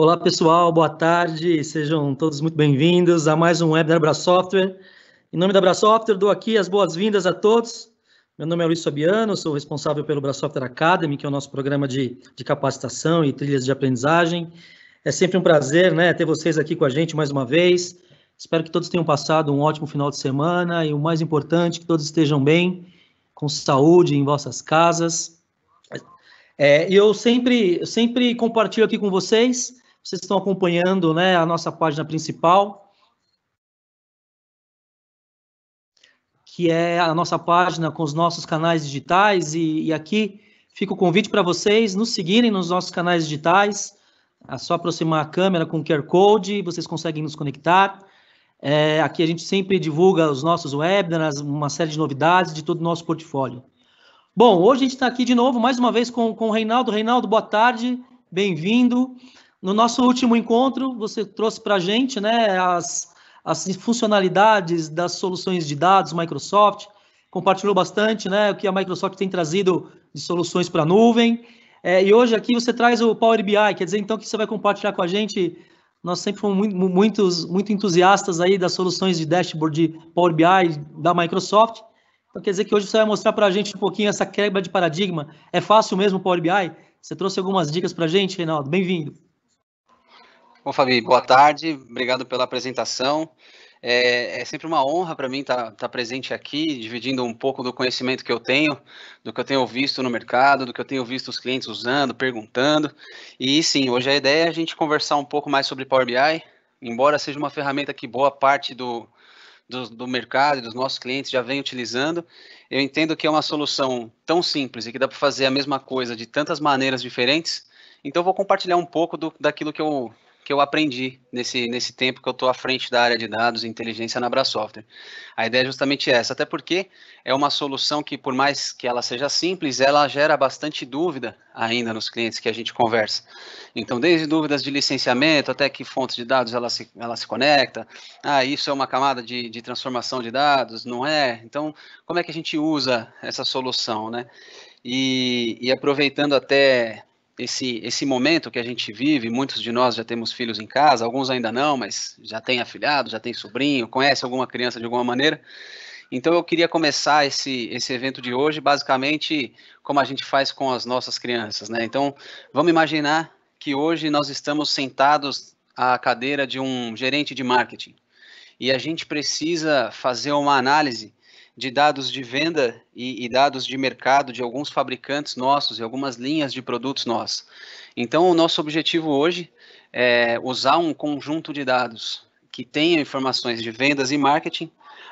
Olá, pessoal, boa tarde, sejam todos muito bem-vindos a mais um webinar Bra Software. Em nome da Bra Software, dou aqui as boas-vindas a todos. Meu nome é Luiz Fabiano, sou responsável pelo Bra Software Academy, que é o nosso programa de, de capacitação e trilhas de aprendizagem. É sempre um prazer né, ter vocês aqui com a gente mais uma vez. Espero que todos tenham passado um ótimo final de semana e o mais importante, que todos estejam bem, com saúde em vossas casas. É, e eu sempre, sempre compartilho aqui com vocês vocês estão acompanhando né, a nossa página principal, que é a nossa página com os nossos canais digitais, e, e aqui fica o convite para vocês nos seguirem nos nossos canais digitais. É só aproximar a câmera com o QR Code, vocês conseguem nos conectar. É, aqui a gente sempre divulga os nossos webinars, uma série de novidades de todo o nosso portfólio. Bom, hoje a gente está aqui de novo, mais uma vez, com, com o Reinaldo. Reinaldo, boa tarde, bem-vindo. No nosso último encontro, você trouxe para a gente né, as, as funcionalidades das soluções de dados Microsoft, compartilhou bastante né, o que a Microsoft tem trazido de soluções para a nuvem. É, e hoje aqui você traz o Power BI, quer dizer então que você vai compartilhar com a gente. Nós sempre fomos muito, muito entusiastas aí das soluções de dashboard de Power BI da Microsoft. Então quer dizer que hoje você vai mostrar para a gente um pouquinho essa quebra de paradigma. É fácil mesmo o Power BI? Você trouxe algumas dicas para a gente, Reinaldo? Bem-vindo. Bom, Fabi, boa tarde, obrigado pela apresentação. É, é sempre uma honra para mim estar tá, tá presente aqui, dividindo um pouco do conhecimento que eu tenho, do que eu tenho visto no mercado, do que eu tenho visto os clientes usando, perguntando. E sim, hoje a ideia é a gente conversar um pouco mais sobre Power BI, embora seja uma ferramenta que boa parte do, do, do mercado e dos nossos clientes já vem utilizando, eu entendo que é uma solução tão simples e que dá para fazer a mesma coisa de tantas maneiras diferentes. Então, vou compartilhar um pouco do, daquilo que eu, que eu aprendi nesse, nesse tempo que eu estou à frente da área de dados e inteligência na Brasoftware. A ideia é justamente essa, até porque é uma solução que, por mais que ela seja simples, ela gera bastante dúvida ainda nos clientes que a gente conversa. Então, desde dúvidas de licenciamento até que fontes de dados ela se, ela se conecta, ah, isso é uma camada de, de transformação de dados, não é? Então, como é que a gente usa essa solução, né? E, e aproveitando até esse, esse momento que a gente vive, muitos de nós já temos filhos em casa, alguns ainda não, mas já tem afilhado, já tem sobrinho, conhece alguma criança de alguma maneira. Então eu queria começar esse, esse evento de hoje, basicamente, como a gente faz com as nossas crianças, né? Então, vamos imaginar que hoje nós estamos sentados à cadeira de um gerente de marketing e a gente precisa fazer uma análise de dados de venda e, e, dados de mercado de alguns fabricantes nossos e algumas linhas de produtos nossos. Então, o nosso objetivo hoje é usar um conjunto de dados que tenha informações de vendas e marketing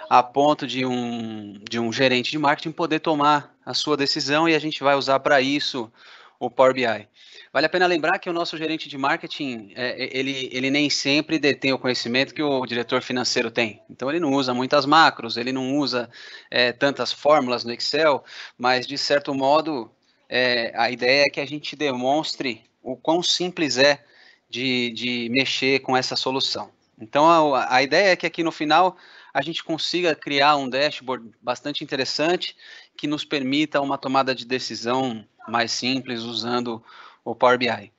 a ponto de um, de um gerente de marketing poder tomar a sua decisão e a gente vai usar para isso o Power BI. Vale a pena lembrar que o nosso gerente de marketing, é, é, ele, ele nem sempre detém o conhecimento que o diretor financeiro tem. Então, ele não usa muitas macros, ele não usa é, tantas fórmulas no Excel, mas, de certo modo, é, a ideia é que a gente demonstre o quão simples é de, de mexer com essa solução. Então, a, a ideia é que aqui no final a gente consiga criar um dashboard bastante interessante que nos permita uma tomada de decisão mais simples usando o Power BI.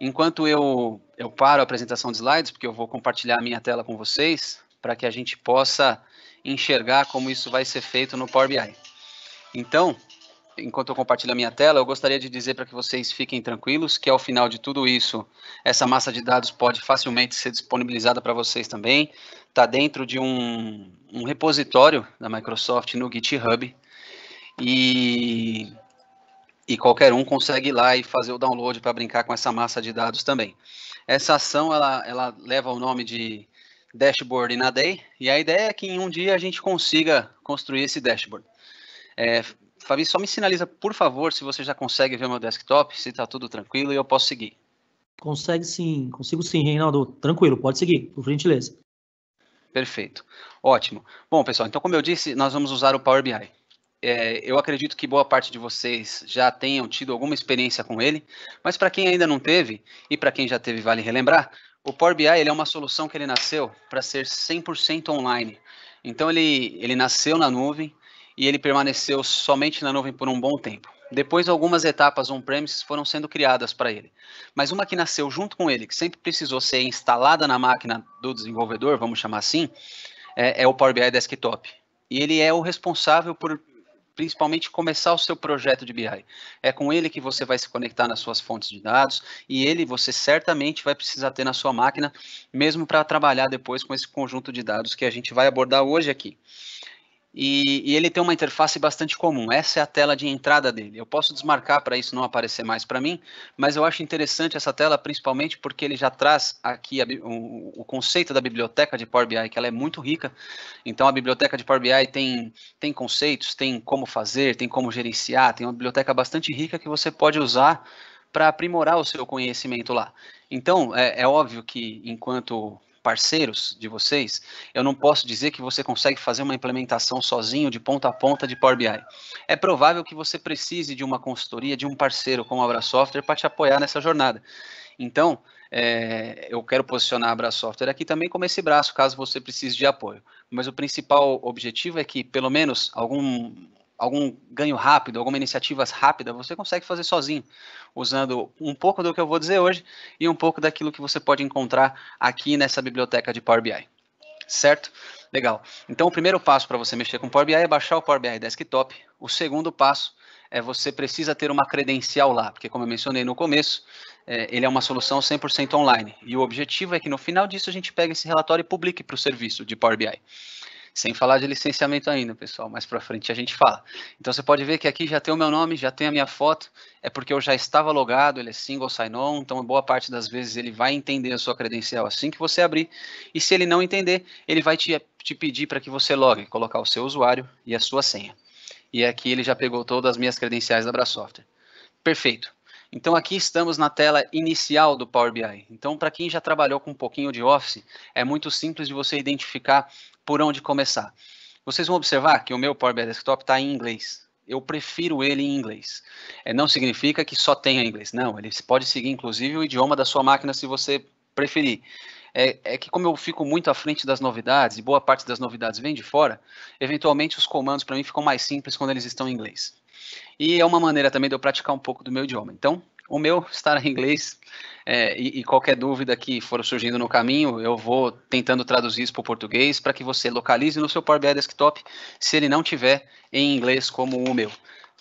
Enquanto eu, eu paro a apresentação de slides, porque eu vou compartilhar a minha tela com vocês, para que a gente possa enxergar como isso vai ser feito no Power BI. Então, enquanto eu compartilho a minha tela, eu gostaria de dizer para que vocês fiquem tranquilos que ao final de tudo isso, essa massa de dados pode facilmente ser disponibilizada para vocês também. Está dentro de um, um repositório da Microsoft no GitHub. E e qualquer um consegue ir lá e fazer o download para brincar com essa massa de dados também. Essa ação ela, ela leva o nome de Dashboard in a Day, e a ideia é que em um dia a gente consiga construir esse dashboard. É, Fabi, só me sinaliza, por favor, se você já consegue ver meu desktop, se está tudo tranquilo e eu posso seguir. Consegue sim, consigo sim, Reinaldo. Tranquilo, pode seguir, por gentileza. Perfeito. Ótimo. Bom, pessoal, então como eu disse, nós vamos usar o Power BI é, eu acredito que boa parte de vocês já tenham tido alguma experiência com ele, mas para quem ainda não teve, e para quem já teve, vale relembrar, o Power BI ele é uma solução que ele nasceu para ser 100% online. Então ele, ele nasceu na nuvem e ele permaneceu somente na nuvem por um bom tempo. Depois, algumas etapas on-premises foram sendo criadas para ele. Mas uma que nasceu junto com ele, que sempre precisou ser instalada na máquina do desenvolvedor, vamos chamar assim, é, é o Power BI Desktop. E ele é o responsável por principalmente começar o seu projeto de BI. É com ele que você vai se conectar nas suas fontes de dados e ele você certamente vai precisar ter na sua máquina, mesmo para trabalhar depois com esse conjunto de dados que a gente vai abordar hoje aqui. E, e, ele tem uma interface bastante comum. Essa é a tela de entrada dele. Eu posso desmarcar para isso não aparecer mais para mim, mas eu acho interessante essa tela principalmente porque ele já traz aqui a, o, o, conceito da biblioteca de Power BI, que ela é muito rica. Então a biblioteca de Power BI tem, tem conceitos, tem como fazer, tem como gerenciar, tem uma biblioteca bastante rica que você pode usar para aprimorar o seu conhecimento lá. Então, é, é óbvio que enquanto parceiros de vocês, eu não posso dizer que você consegue fazer uma implementação sozinho de ponta a ponta de Power BI. É provável que você precise de uma consultoria, de um parceiro como a Abra Software para te apoiar nessa jornada. Então, é, eu quero posicionar a Abra Software aqui também como esse braço, caso você precise de apoio. Mas o principal objetivo é que, pelo menos, algum algum ganho rápido, alguma iniciativa rápida, você consegue fazer sozinho, usando um pouco do que eu vou dizer hoje e um pouco daquilo que você pode encontrar aqui nessa biblioteca de Power BI. Certo? Legal. Então, o primeiro passo para você mexer com Power BI é baixar o Power BI Desktop. O segundo passo é você precisa ter uma credencial lá, porque como eu mencionei no começo, é, ele é uma solução 100% online. E o objetivo é que no final disso a gente pegue esse relatório e publique para o serviço de Power BI. Sem falar de licenciamento ainda, pessoal, mais para frente a gente fala. Então você pode ver que aqui já tem o meu nome, já tem a minha foto, é porque eu já estava logado, ele é single sign-on, então boa parte das vezes ele vai entender a sua credencial assim que você abrir, e se ele não entender, ele vai te, te pedir para que você logue, colocar o seu usuário e a sua senha. E aqui ele já pegou todas as minhas credenciais da Brasoftware. Perfeito. Então aqui estamos na tela inicial do Power BI. Então para quem já trabalhou com um pouquinho de Office, é muito simples de você identificar por onde começar. Vocês vão observar que o meu Power BI Desktop está em inglês. Eu prefiro ele em inglês. É, não significa que só tenha inglês. Não, ele pode seguir inclusive o idioma da sua máquina se você preferir. É, é, que como eu fico muito à frente das novidades, e boa parte das novidades vem de fora, eventualmente os comandos para mim ficam mais simples quando eles estão em inglês. E é uma maneira também de eu praticar um pouco do meu idioma. Então, o meu estará em inglês é, e, e, qualquer dúvida que for surgindo no caminho, eu vou tentando traduzir isso para o português para que você localize no seu Power BI Desktop se ele não tiver em inglês como o meu.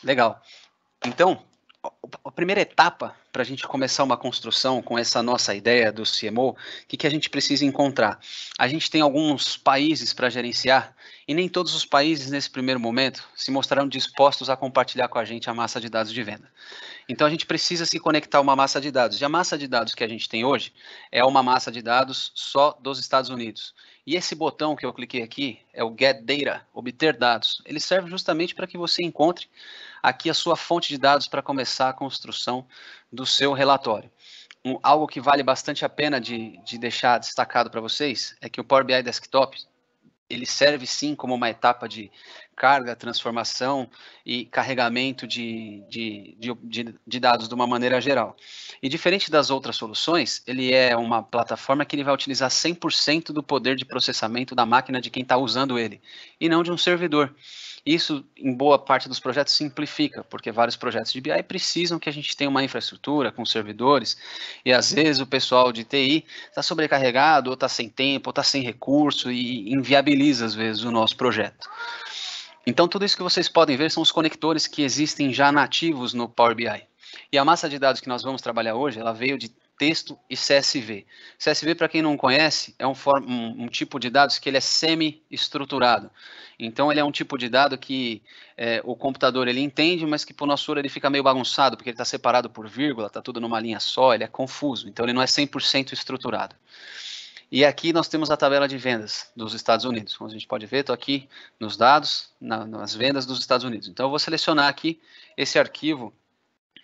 Legal. Então, a primeira etapa para a gente começar uma construção com essa nossa ideia do CMO, o que, que a gente precisa encontrar? A gente tem alguns países para gerenciar e nem todos os países, nesse primeiro momento, se mostrarão dispostos a compartilhar com a gente a massa de dados de venda. Então a gente precisa se conectar a uma massa de dados. E a massa de dados que a gente tem hoje é uma massa de dados só dos Estados Unidos. E esse botão que eu cliquei aqui é o Get Data, obter dados. Ele serve justamente para que você encontre aqui a sua fonte de dados para começar a construção do seu relatório. Um, algo que vale bastante a pena de, de deixar destacado para vocês é que o Power BI Desktop ele serve sim como uma etapa de carga, transformação e carregamento de, de, de, de, dados de uma maneira geral. E diferente das outras soluções, ele é uma plataforma que ele vai utilizar 100% do poder de processamento da máquina de quem está usando ele, e não de um servidor. Isso, em boa parte dos projetos, simplifica, porque vários projetos de BI precisam que a gente tenha uma infraestrutura com servidores, e às vezes o pessoal de TI está sobrecarregado, ou está sem tempo, ou está sem recurso, e inviabiliza, às vezes, o nosso projeto. Então, tudo isso que vocês podem ver são os conectores que existem já nativos no Power BI. E a massa de dados que nós vamos trabalhar hoje, ela veio de texto e CSV. CSV, para quem não conhece, é um, um, um, tipo de dados que ele é semi-estruturado. Então, ele é um tipo de dado que é, o computador ele entende, mas que por nosso ele fica meio bagunçado, porque ele está separado por vírgula, está tudo numa linha só, ele é confuso. Então, ele não é 100% estruturado. E aqui nós temos a tabela de vendas dos Estados Unidos. Como a gente pode ver, estou aqui nos dados, na, nas vendas dos Estados Unidos. Então, eu vou selecionar aqui esse arquivo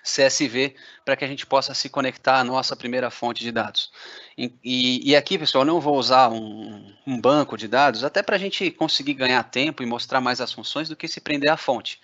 CSV para que a gente possa se conectar à nossa primeira fonte de dados. E, e, e aqui, pessoal, não vou usar um, um banco de dados, até para a gente conseguir ganhar tempo e mostrar mais as funções do que se prender à fonte.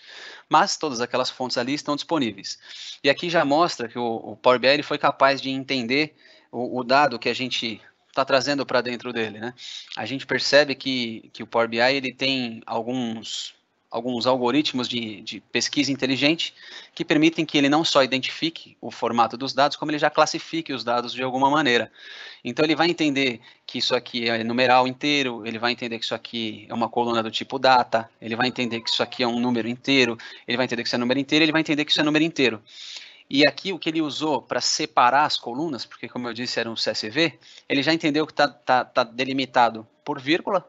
Mas todas aquelas fontes ali estão disponíveis. E aqui já mostra que o, o Power BI foi capaz de entender o, o dado que a gente está trazendo para dentro dele. Né? A gente percebe que, que o Power BI ele tem alguns alguns algoritmos de, de, pesquisa inteligente que permitem que ele não só identifique o formato dos dados, como ele já classifique os dados de alguma maneira. Então ele vai entender que isso aqui é numeral inteiro, ele vai entender que isso aqui é uma coluna do tipo data, ele vai entender que isso aqui é um número inteiro, ele vai entender que isso é número inteiro, ele vai entender que isso é número inteiro. E aqui o que ele usou para separar as colunas, porque como eu disse era um CSV, ele já entendeu que está tá, tá delimitado por vírgula,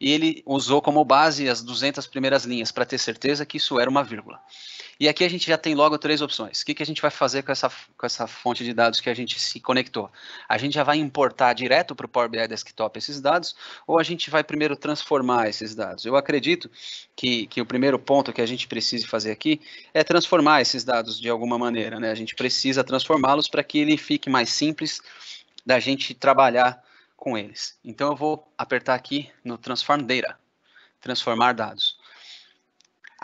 e ele usou como base as 200 primeiras linhas para ter certeza que isso era uma vírgula. E aqui a gente já tem logo três opções. O que, que a gente vai fazer com essa, com essa fonte de dados que a gente se conectou? A gente já vai importar direto para o Power BI Desktop esses dados, ou a gente vai primeiro transformar esses dados? Eu acredito que, que o primeiro ponto que a gente precisa fazer aqui é transformar esses dados de alguma maneira. Né? A gente precisa transformá-los para que ele fique mais simples da gente trabalhar com eles. Então eu vou apertar aqui no Transform Data, transformar dados.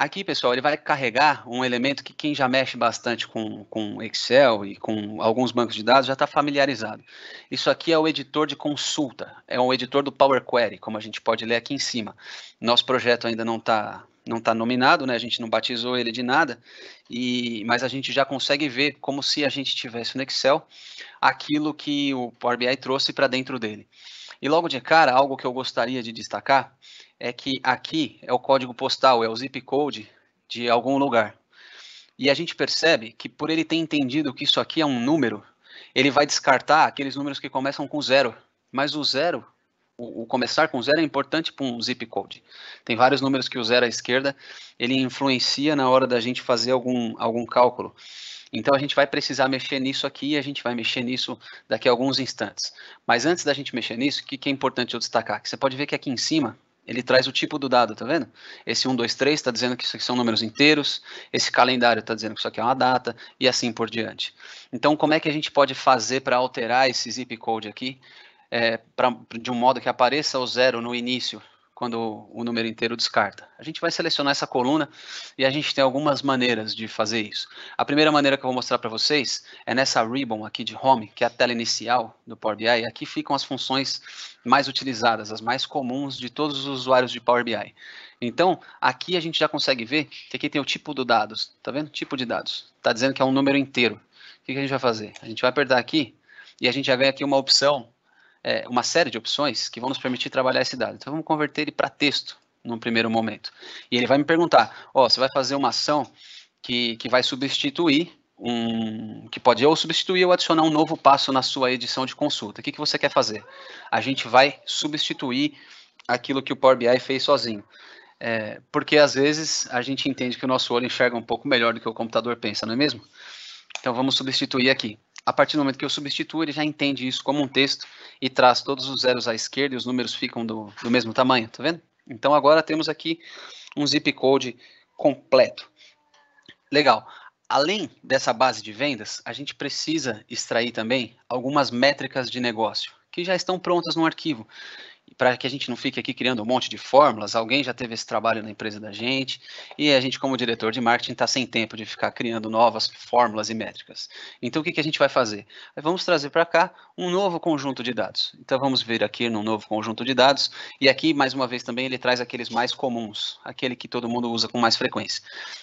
Aqui, pessoal, ele vai carregar um elemento que quem já mexe bastante com, com Excel e com alguns bancos de dados já está familiarizado. Isso aqui é o editor de consulta, é um editor do Power Query, como a gente pode ler aqui em cima. Nosso projeto ainda não está não está nominado, né? A gente não batizou ele de nada, e mas a gente já consegue ver como se a gente tivesse no Excel aquilo que o Power BI trouxe para dentro dele. E logo de cara, algo que eu gostaria de destacar é que aqui é o código postal, é o zip code de algum lugar. E a gente percebe que por ele ter entendido que isso aqui é um número, ele vai descartar aqueles números que começam com zero. Mas o zero o, começar com zero é importante para um zip code. Tem vários números que o zero à esquerda, ele influencia na hora da gente fazer algum, algum cálculo. Então a gente vai precisar mexer nisso aqui e a gente vai mexer nisso daqui a alguns instantes. Mas antes da gente mexer nisso, o que, que é importante eu destacar? Que você pode ver que aqui em cima ele traz o tipo do dado, tá vendo? Esse 1, 2, 3 está dizendo que isso aqui são números inteiros, esse calendário está dizendo que isso aqui é uma data, e assim por diante. Então, como é que a gente pode fazer para alterar esse zip code aqui é, pra, de um modo que apareça o zero no início, quando o número inteiro descarta. A gente vai selecionar essa coluna e a gente tem algumas maneiras de fazer isso. A primeira maneira que eu vou mostrar para vocês é nessa ribbon aqui de Home, que é a tela inicial do Power BI. Aqui ficam as funções mais utilizadas, as mais comuns de todos os usuários de Power BI. Então, aqui a gente já consegue ver que aqui tem o tipo do dados, tá vendo? Tipo de dados. Está dizendo que é um número inteiro. O que, que a gente vai fazer? A gente vai apertar aqui e a gente já vê aqui uma opção é, uma série de opções que vão nos permitir trabalhar esse dado. Então, vamos converter ele para texto num primeiro momento. E ele vai me perguntar, ó, oh, você vai fazer uma ação que, que vai substituir um, que pode ou substituir ou adicionar um novo passo na sua edição de consulta. O que, que você quer fazer? A gente vai substituir aquilo que o Power BI fez sozinho. É, porque às vezes a gente entende que o nosso olho enxerga um pouco melhor do que o computador pensa, não é mesmo? Então vamos substituir aqui a partir do momento que eu substituo, ele já entende isso como um texto e traz todos os zeros à esquerda e os números ficam do, do mesmo tamanho, tá vendo? Então agora temos aqui um zip code completo. Legal. Além dessa base de vendas, a gente precisa extrair também algumas métricas de negócio que já estão prontas no arquivo para que a gente não fique aqui criando um monte de fórmulas, alguém já teve esse trabalho na empresa da gente, e a gente, como diretor de marketing, está sem tempo de ficar criando novas fórmulas e métricas. Então, o que, que a gente vai fazer? Vamos trazer para cá um novo conjunto de dados. Então, vamos vir aqui num novo conjunto de dados, e aqui, mais uma vez, também ele traz aqueles mais comuns, aquele que todo mundo usa com mais frequência.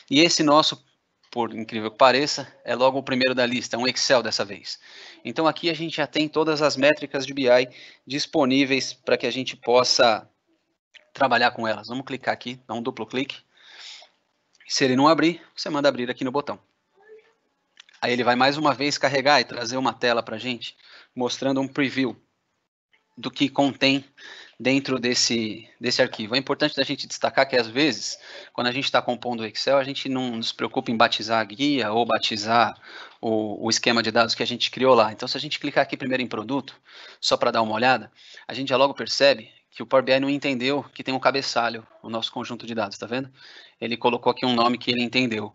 E esse nosso por incrível que pareça, é logo o primeiro da lista, é um Excel dessa vez. Então aqui a gente já tem todas as métricas de BI disponíveis para que a gente possa trabalhar com elas. Vamos clicar aqui, dar um duplo clique. Se ele não abrir, você manda abrir aqui no botão. Aí ele vai mais uma vez carregar e trazer uma tela para a gente, mostrando um preview do que contém dentro desse, desse arquivo. É importante da gente destacar que, às vezes, quando a gente está compondo o Excel, a gente não se preocupa em batizar a guia ou batizar o, o, esquema de dados que a gente criou lá. Então, se a gente clicar aqui primeiro em produto, só para dar uma olhada, a gente já logo percebe que o Power BI não entendeu que tem um cabeçalho no nosso conjunto de dados, tá vendo? Ele colocou aqui um nome que ele entendeu.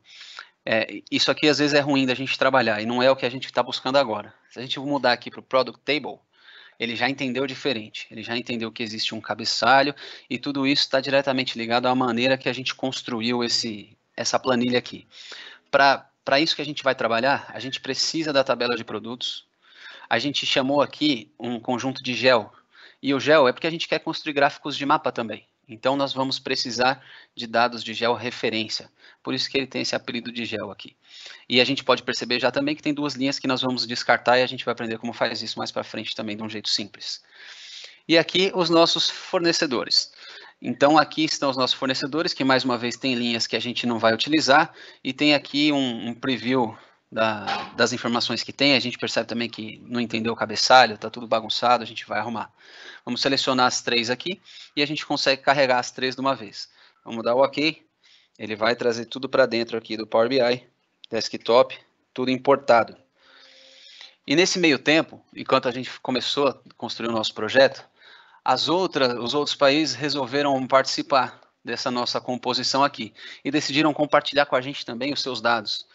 É, isso aqui às vezes é ruim da gente trabalhar e não é o que a gente está buscando agora. Se a gente mudar aqui para o Product Table, ele já entendeu diferente, ele já entendeu que existe um cabeçalho e tudo isso está diretamente ligado à maneira que a gente construiu esse, essa planilha aqui. Para isso que a gente vai trabalhar, a gente precisa da tabela de produtos, a gente chamou aqui um conjunto de gel, e o gel é porque a gente quer construir gráficos de mapa também. Então, nós vamos precisar de dados de georreferência. Por isso que ele tem esse apelido de gel aqui. E a gente pode perceber já também que tem duas linhas que nós vamos descartar e a gente vai aprender como faz isso mais para frente também de um jeito simples. E aqui os nossos fornecedores. Então, aqui estão os nossos fornecedores, que mais uma vez tem linhas que a gente não vai utilizar, e tem aqui um, um preview da, das informações que tem. A gente percebe também que não entendeu o cabeçalho, está tudo bagunçado, a gente vai arrumar. Vamos selecionar as três aqui e a gente consegue carregar as três de uma vez. Vamos dar o OK. Ele vai trazer tudo para dentro aqui do Power BI, desktop, tudo importado. E nesse meio tempo, enquanto a gente começou a construir o nosso projeto, as outras, os outros países resolveram participar dessa nossa composição aqui e decidiram compartilhar com a gente também os seus dados.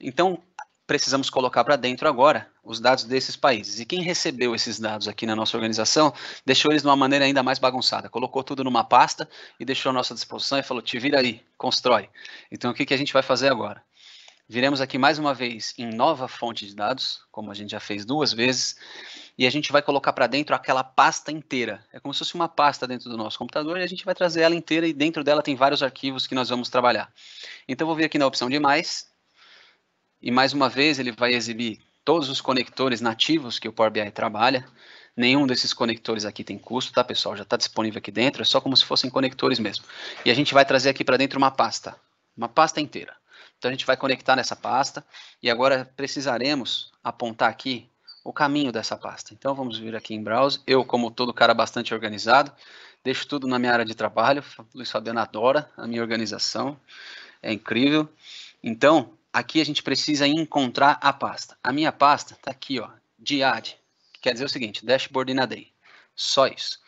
Então, precisamos colocar para dentro agora os dados desses países. E quem recebeu esses dados aqui na nossa organização, deixou eles de uma maneira ainda mais bagunçada. Colocou tudo numa pasta e deixou à nossa disposição e falou, te vira aí, constrói. Então, o que, que a gente vai fazer agora? Viremos aqui mais uma vez em nova fonte de dados, como a gente já fez duas vezes, e a gente vai colocar para dentro aquela pasta inteira. É como se fosse uma pasta dentro do nosso computador e a gente vai trazer ela inteira e dentro dela tem vários arquivos que nós vamos trabalhar. Então vou vir aqui na opção de mais e mais uma vez ele vai exibir todos os conectores nativos que o Power BI trabalha. Nenhum desses conectores aqui tem custo, tá pessoal? Já está disponível aqui dentro, é só como se fossem conectores mesmo. E a gente vai trazer aqui para dentro uma pasta, uma pasta inteira. Então a gente vai conectar nessa pasta e agora precisaremos apontar aqui o caminho dessa pasta. Então vamos vir aqui em Browse. Eu, como todo cara bastante organizado, deixo tudo na minha área de trabalho. Luiz Fabiano adora a minha organização, é incrível. Então, aqui a gente precisa encontrar a pasta. A minha pasta está aqui, ó, DIAD, que quer dizer o seguinte, Dashboard in a Day. Só isso.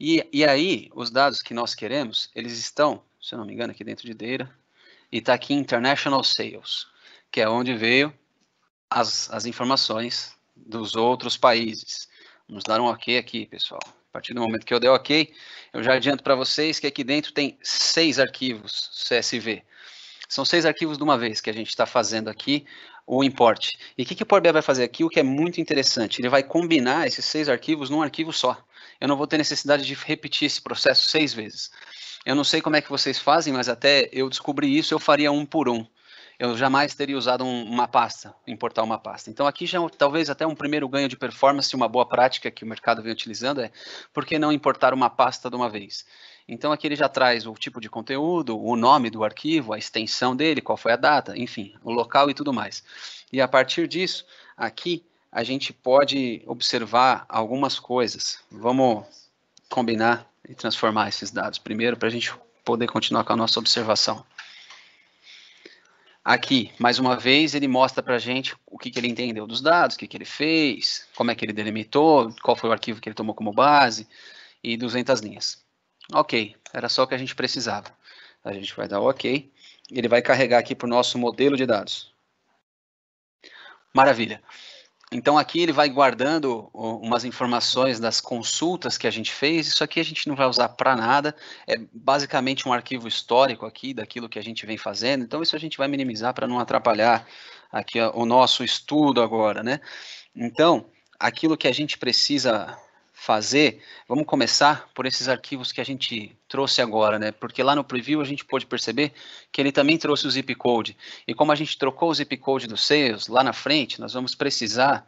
E, e aí, os dados que nós queremos, eles estão, se eu não me engano, aqui dentro de Data, e está aqui International Sales, que é onde veio as, as informações dos outros países. Vamos dar um OK aqui, pessoal. A partir do momento que eu der OK, eu já adianto para vocês que aqui dentro tem seis arquivos CSV. São seis arquivos de uma vez que a gente está fazendo aqui o import. E o que, que o Power BI vai fazer aqui? O que é muito interessante, ele vai combinar esses seis arquivos num arquivo só. Eu não vou ter necessidade de repetir esse processo seis vezes. Eu não sei como é que vocês fazem, mas até eu descobri isso, eu faria um por um eu jamais teria usado um, uma pasta, importar uma pasta. Então aqui já talvez até um primeiro ganho de performance, uma boa prática que o mercado vem utilizando é por que não importar uma pasta de uma vez? Então aqui ele já traz o tipo de conteúdo, o nome do arquivo, a extensão dele, qual foi a data, enfim, o local e tudo mais. E a partir disso, aqui a gente pode observar algumas coisas. Vamos combinar e transformar esses dados primeiro para a gente poder continuar com a nossa observação. Aqui, mais uma vez, ele mostra para a gente o que, que ele entendeu dos dados, o que, que ele fez, como é que ele delimitou, qual foi o arquivo que ele tomou como base e 200 linhas. Ok, era só o que a gente precisava. A gente vai dar OK. Ele vai carregar aqui para o nosso modelo de dados. Maravilha. Então aqui ele vai guardando umas informações das consultas que a gente fez. Isso aqui a gente não vai usar para nada. É basicamente um arquivo histórico aqui daquilo que a gente vem fazendo. Então isso a gente vai minimizar para não atrapalhar aqui o nosso estudo agora, né? Então aquilo que a gente precisa fazer, vamos começar por esses arquivos que a gente trouxe agora, né? Porque lá no preview a gente pôde perceber que ele também trouxe o zip code. E como a gente trocou o zip code do Sales, lá na frente nós vamos precisar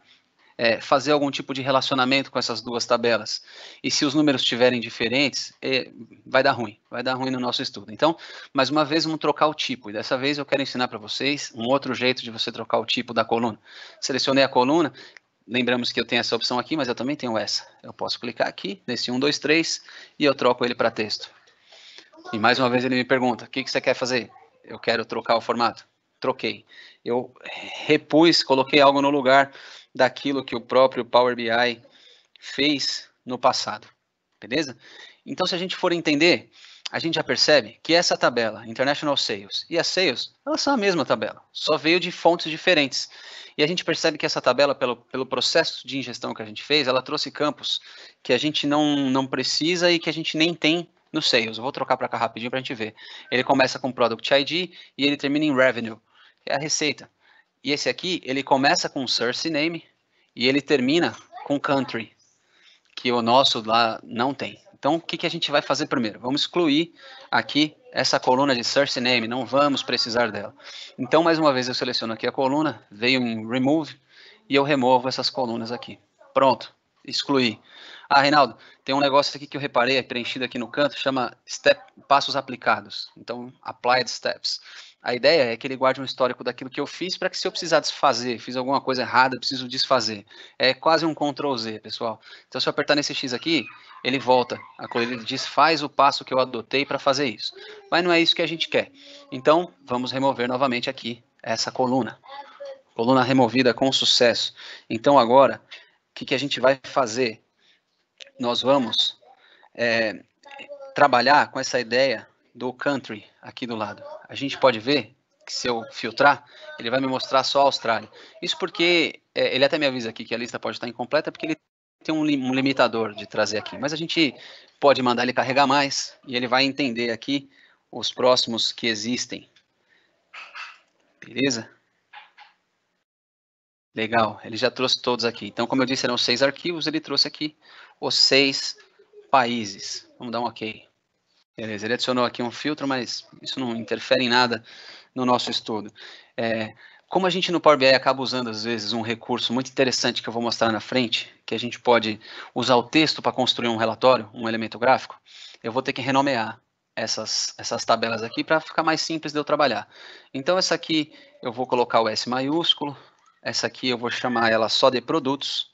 é, fazer algum tipo de relacionamento com essas duas tabelas. E se os números estiverem diferentes, é, vai dar ruim, vai dar ruim no nosso estudo. Então, mais uma vez, vamos trocar o tipo. E dessa vez eu quero ensinar para vocês um outro jeito de você trocar o tipo da coluna. Selecionei a coluna, Lembramos que eu tenho essa opção aqui, mas eu também tenho essa. Eu posso clicar aqui, nesse 1, 2, 3, e eu troco ele para texto. E mais uma vez ele me pergunta, o que, que você quer fazer? Eu quero trocar o formato. Troquei. Eu repus, coloquei algo no lugar daquilo que o próprio Power BI fez no passado. Beleza? Então, se a gente for entender, a gente já percebe que essa tabela, International Sales e a Sales, elas são a mesma tabela, só veio de fontes diferentes. E a gente percebe que essa tabela, pelo, pelo processo de ingestão que a gente fez, ela trouxe campos que a gente não, não precisa e que a gente nem tem no Sales. Eu vou trocar para cá rapidinho para a gente ver. Ele começa com Product ID e ele termina em Revenue, que é a receita. E esse aqui, ele começa com Source Name e ele termina com Country, que o nosso lá não tem. Então, o que, que a gente vai fazer primeiro? Vamos excluir aqui essa coluna de source name, não vamos precisar dela. Então, mais uma vez, eu seleciono aqui a coluna, veio em remove, e eu removo essas colunas aqui. Pronto, excluí. Ah, Reinaldo, tem um negócio aqui que eu reparei, é preenchido aqui no canto, chama step, passos aplicados. Então, applied steps. A ideia é que ele guarde um histórico daquilo que eu fiz para que se eu precisar desfazer, fiz alguma coisa errada, preciso desfazer. É quase um Ctrl Z, pessoal. Então, se eu apertar nesse X aqui, ele volta. A ele desfaz o passo que eu adotei para fazer isso. Mas não é isso que a gente quer. Então, vamos remover novamente aqui essa coluna. Coluna removida com sucesso. Então, agora, o que, que a gente vai fazer? nós vamos é, trabalhar com essa ideia do country aqui do lado. A gente pode ver que se eu filtrar, ele vai me mostrar só a Austrália. Isso porque é, ele até me avisa aqui que a lista pode estar incompleta, porque ele tem um, um, limitador de trazer aqui. Mas a gente pode mandar ele carregar mais e ele vai entender aqui os próximos que existem. Beleza? Legal, ele já trouxe todos aqui. Então, como eu disse, eram seis arquivos, ele trouxe aqui os seis países. Vamos dar um OK. Beleza, ele adicionou aqui um filtro, mas isso não interfere em nada no nosso estudo. É, como a gente no Power BI acaba usando, às vezes, um recurso muito interessante que eu vou mostrar na frente, que a gente pode usar o texto para construir um relatório, um elemento gráfico, eu vou ter que renomear essas, essas tabelas aqui para ficar mais simples de eu trabalhar. Então, essa aqui eu vou colocar o S maiúsculo, essa aqui eu vou chamar ela só de produtos.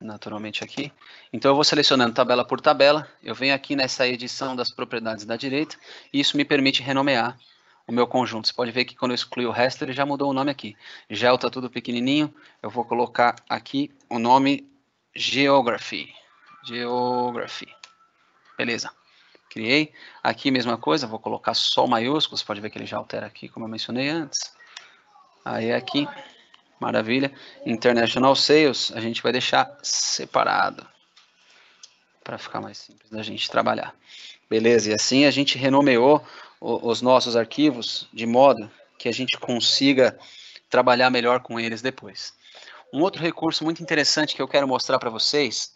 Naturalmente aqui. Então eu vou selecionando tabela por tabela. Eu venho aqui nessa edição das propriedades da direita. E isso me permite renomear o meu conjunto. Você pode ver que quando eu excluí o resto, ele já mudou o nome aqui. Gel está tudo pequenininho. Eu vou colocar aqui o nome Geography. Geography. Beleza. Criei. Aqui mesma coisa, vou colocar só maiúsculo. Você pode ver que ele já altera aqui, como eu mencionei antes. Aí aqui, maravilha. International Sales, a gente vai deixar separado. Para ficar mais simples da gente trabalhar. Beleza, e assim a gente renomeou os nossos arquivos de modo que a gente consiga trabalhar melhor com eles depois. Um outro recurso muito interessante que eu quero mostrar para vocês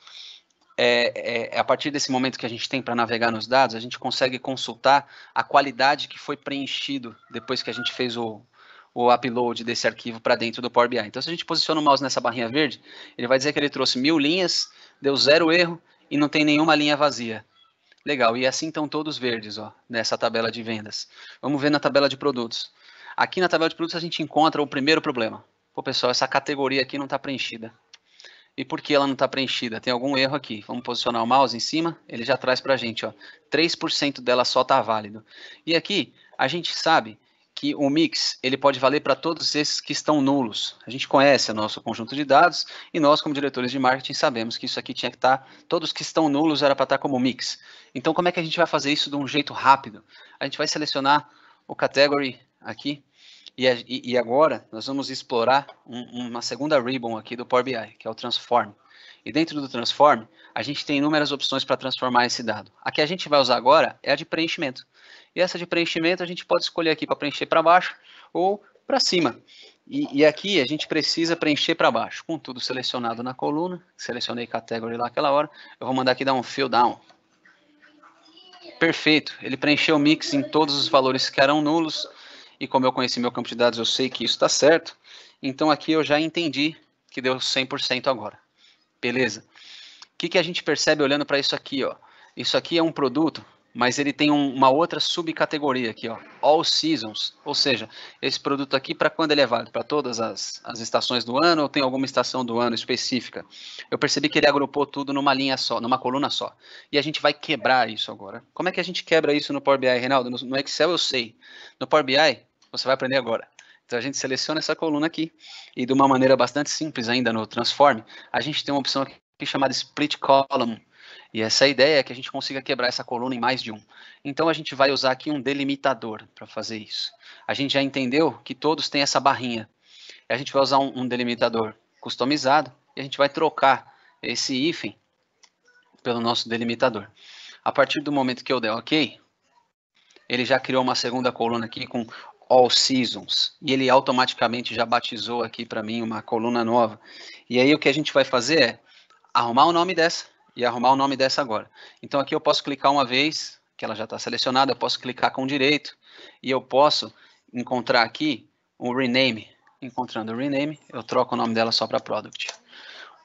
é, é, é, a partir desse momento que a gente tem para navegar nos dados, a gente consegue consultar a qualidade que foi preenchido depois que a gente fez o, o upload desse arquivo para dentro do Power BI. Então, se a gente posiciona o mouse nessa barrinha verde, ele vai dizer que ele trouxe mil linhas, deu zero erro e não tem nenhuma linha vazia. Legal, e assim estão todos verdes, ó, nessa tabela de vendas. Vamos ver na tabela de produtos. Aqui na tabela de produtos a gente encontra o primeiro problema. Pô, pessoal, essa categoria aqui não está preenchida. E por que ela não está preenchida? Tem algum erro aqui. Vamos posicionar o mouse em cima, ele já traz para a gente, ó, 3% dela só está válido. E aqui, a gente sabe que o mix ele pode valer para todos esses que estão nulos. A gente conhece o nosso conjunto de dados e nós, como diretores de marketing, sabemos que isso aqui tinha que estar, tá, todos que estão nulos era para estar tá como mix. Então, como é que a gente vai fazer isso de um jeito rápido? A gente vai selecionar o category aqui e, e agora nós vamos explorar um, uma segunda ribbon aqui do Power BI, que é o Transform. E dentro do Transform, a gente tem inúmeras opções para transformar esse dado. A que a gente vai usar agora é a de preenchimento. E essa de preenchimento a gente pode escolher aqui para preencher para baixo ou para cima. E, e, aqui a gente precisa preencher para baixo, com tudo selecionado na coluna. Selecionei category lá aquela hora. Eu vou mandar aqui dar um fill down. Perfeito, ele preencheu o mix em todos os valores que eram nulos. E como eu conheci meu campo de dados, eu sei que isso está certo. Então aqui eu já entendi que deu 100% agora. Beleza. O que, que a gente percebe olhando para isso aqui? Ó? Isso aqui é um produto, mas ele tem um, uma outra subcategoria aqui, ó, All Seasons. Ou seja, esse produto aqui, para quando ele é válido? Para todas as, as estações do ano ou tem alguma estação do ano específica? Eu percebi que ele agrupou tudo numa linha só, numa coluna só. E a gente vai quebrar isso agora. Como é que a gente quebra isso no Power BI, Reinaldo? No, no Excel eu sei. No Power BI, você vai aprender agora. Então a gente seleciona essa coluna aqui e de uma maneira bastante simples ainda no Transform, a gente tem uma opção aqui chamada Split Column. E essa ideia é que a gente consiga quebrar essa coluna em mais de um. Então a gente vai usar aqui um delimitador para fazer isso. A gente já entendeu que todos têm essa barrinha. A gente vai usar um, um delimitador customizado e a gente vai trocar esse hífen pelo nosso delimitador. A partir do momento que eu der OK, ele já criou uma segunda coluna aqui com All Seasons. E ele automaticamente já batizou aqui para mim uma coluna nova. E aí o que a gente vai fazer é arrumar o nome dessa e arrumar o nome dessa agora. Então aqui eu posso clicar uma vez, que ela já está selecionada, eu posso clicar com direito e eu posso encontrar aqui um rename. Encontrando o rename, eu troco o nome dela só para product.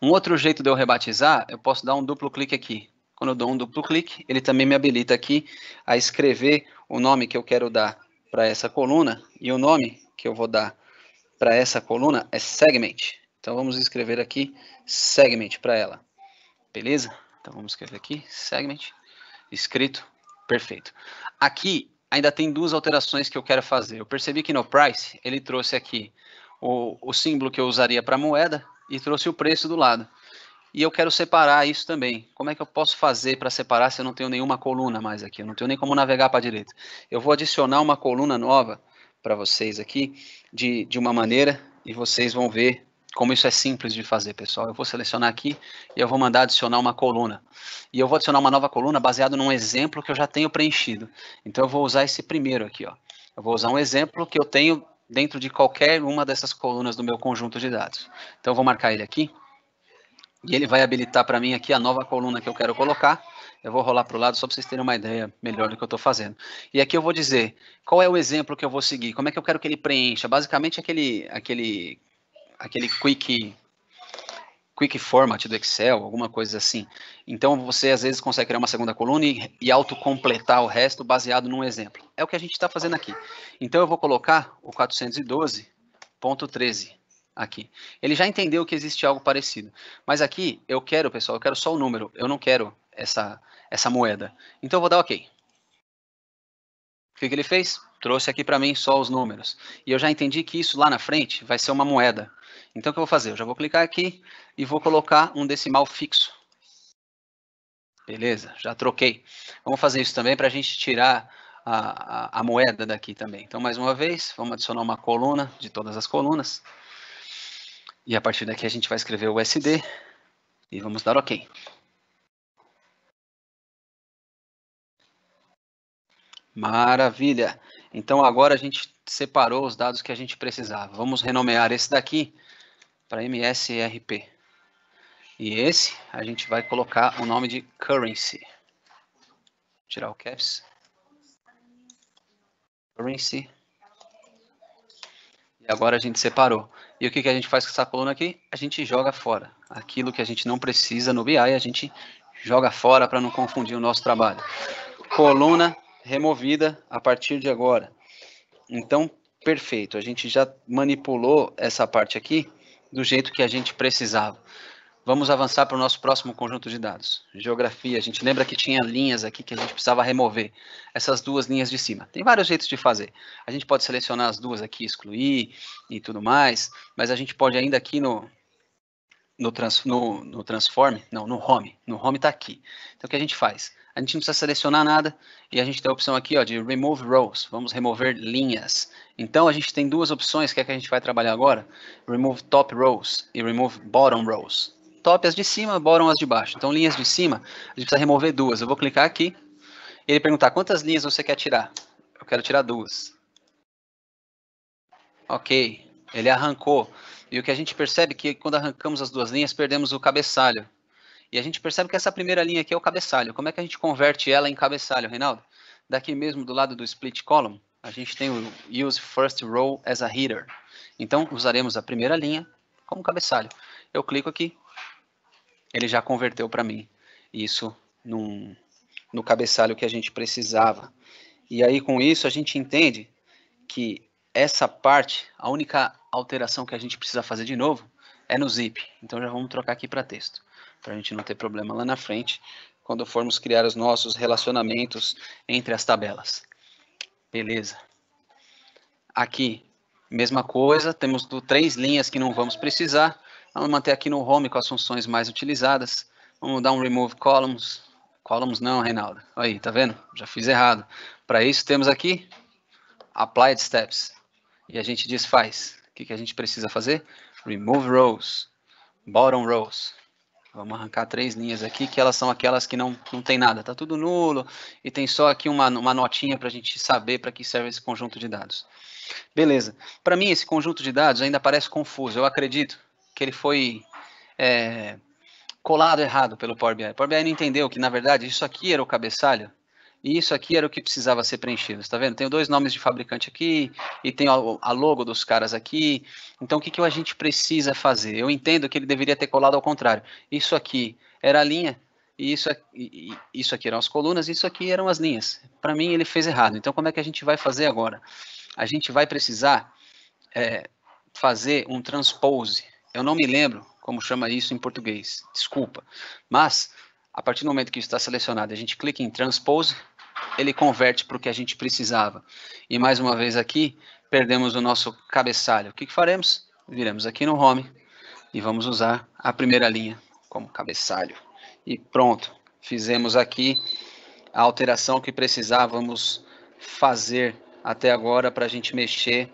Um outro jeito de eu rebatizar, eu posso dar um duplo clique aqui. Quando eu dou um duplo clique, ele também me habilita aqui a escrever o nome que eu quero dar para essa coluna e o nome que eu vou dar para essa coluna é segment. Então vamos escrever aqui segment para ela. Beleza? Então vamos escrever aqui segment escrito. Perfeito. Aqui ainda tem duas alterações que eu quero fazer. Eu percebi que no price ele trouxe aqui o, o símbolo que eu usaria para moeda e trouxe o preço do lado. E eu quero separar isso também. Como é que eu posso fazer para separar se eu não tenho nenhuma coluna mais aqui? Eu não tenho nem como navegar para a direita. Eu vou adicionar uma coluna nova para vocês aqui de, de uma maneira e vocês vão ver como isso é simples de fazer, pessoal. Eu vou selecionar aqui e eu vou mandar adicionar uma coluna. E eu vou adicionar uma nova coluna baseado num exemplo que eu já tenho preenchido. Então eu vou usar esse primeiro aqui, ó. Eu vou usar um exemplo que eu tenho dentro de qualquer uma dessas colunas do meu conjunto de dados. Então eu vou marcar ele aqui. E ele vai habilitar para mim aqui a nova coluna que eu quero colocar. Eu vou rolar para o lado só para vocês terem uma ideia melhor do que eu estou fazendo. E aqui eu vou dizer qual é o exemplo que eu vou seguir, como é que eu quero que ele preencha. Basicamente aquele, aquele, aquele quick, quick format do Excel, alguma coisa assim. Então você às vezes consegue criar uma segunda coluna e, autocompletar o resto baseado num exemplo. É o que a gente está fazendo aqui. Então eu vou colocar o 412.13 aqui. Ele já entendeu que existe algo parecido. Mas aqui eu quero, pessoal, eu quero só o número. Eu não quero essa, essa moeda. Então eu vou dar OK. O que, que ele fez? Trouxe aqui para mim só os números. E eu já entendi que isso lá na frente vai ser uma moeda. Então o que eu vou fazer? Eu já vou clicar aqui e vou colocar um decimal fixo. Beleza, já troquei. Vamos fazer isso também para a gente tirar a, a, a, moeda daqui também. Então, mais uma vez, vamos adicionar uma coluna de todas as colunas. E a partir daqui a gente vai escrever o SD e vamos dar OK. Maravilha. Então agora a gente separou os dados que a gente precisava. Vamos renomear esse daqui para MSRP. E esse a gente vai colocar o nome de currency. Tirar o caps. Currency. E agora a gente separou. E o que, que a gente faz com essa coluna aqui? A gente joga fora. Aquilo que a gente não precisa no BI, a gente joga fora para não confundir o nosso trabalho. Coluna removida a partir de agora. Então, perfeito. A gente já manipulou essa parte aqui do jeito que a gente precisava. Vamos avançar para o nosso próximo conjunto de dados. Geografia. A gente lembra que tinha linhas aqui que a gente precisava remover. Essas duas linhas de cima. Tem vários jeitos de fazer. A gente pode selecionar as duas aqui, excluir e tudo mais. Mas a gente pode ainda aqui no, no, trans, no, no transform, não, no home. No home está aqui. Então o que a gente faz? A gente não precisa selecionar nada e a gente tem a opção aqui ó, de remove rows. Vamos remover linhas. Então a gente tem duas opções que é que a gente vai trabalhar agora. Remove top rows e remove bottom rows. Top as de cima, bottom as de baixo. Então linhas de cima, a gente precisa remover duas. Eu vou clicar aqui ele perguntar quantas linhas você quer tirar. Eu quero tirar duas. Ok, ele arrancou. E o que a gente percebe é que quando arrancamos as duas linhas, perdemos o cabeçalho. E a gente percebe que essa primeira linha aqui é o cabeçalho. Como é que a gente converte ela em cabeçalho, Reinaldo? Daqui mesmo do lado do split column, a gente tem o use first row as a header. Então, usaremos a primeira linha como cabeçalho. Eu clico aqui, ele já converteu para mim isso num, no cabeçalho que a gente precisava. E aí, com isso, a gente entende que essa parte, a única alteração que a gente precisa fazer de novo é no zip. Então, já vamos trocar aqui para texto, para a gente não ter problema lá na frente, quando formos criar os nossos relacionamentos entre as tabelas. Beleza. Aqui, mesma coisa, temos três linhas que não vamos precisar. Vamos manter aqui no home com as funções mais utilizadas. Vamos dar um remove columns. Columns não, Reinaldo. Aí, tá vendo? Já fiz errado. Para isso, temos aqui applied steps. E a gente desfaz. O que, que a gente precisa fazer? Remove rows. Bottom rows. Vamos arrancar três linhas aqui, que elas são aquelas que não, não tem nada, tá tudo nulo, e tem só aqui uma, uma notinha para a gente saber para que serve esse conjunto de dados. Beleza. Para mim, esse conjunto de dados ainda parece confuso. Eu acredito que ele foi é, colado errado pelo Power BI. O Power BI não entendeu que, na verdade, isso aqui era o cabeçalho e isso aqui era o que precisava ser preenchido. Está vendo? Tenho dois nomes de fabricante aqui e tem a logo dos caras aqui. Então, o que, que a gente precisa fazer? Eu entendo que ele deveria ter colado ao contrário. Isso aqui era a linha e isso, aqui, isso aqui eram as colunas, isso aqui eram as linhas. Para mim, ele fez errado. Então, como é que a gente vai fazer agora? A gente vai precisar é, fazer um transpose. Eu não me lembro como chama isso em português, desculpa. Mas, a partir do momento que está selecionado, a gente clica em transpose, ele converte para o que a gente precisava. E mais uma vez aqui, perdemos o nosso cabeçalho. O que, que faremos? Viremos aqui no home e vamos usar a primeira linha como cabeçalho. E pronto, fizemos aqui a alteração que precisávamos fazer até agora para a gente mexer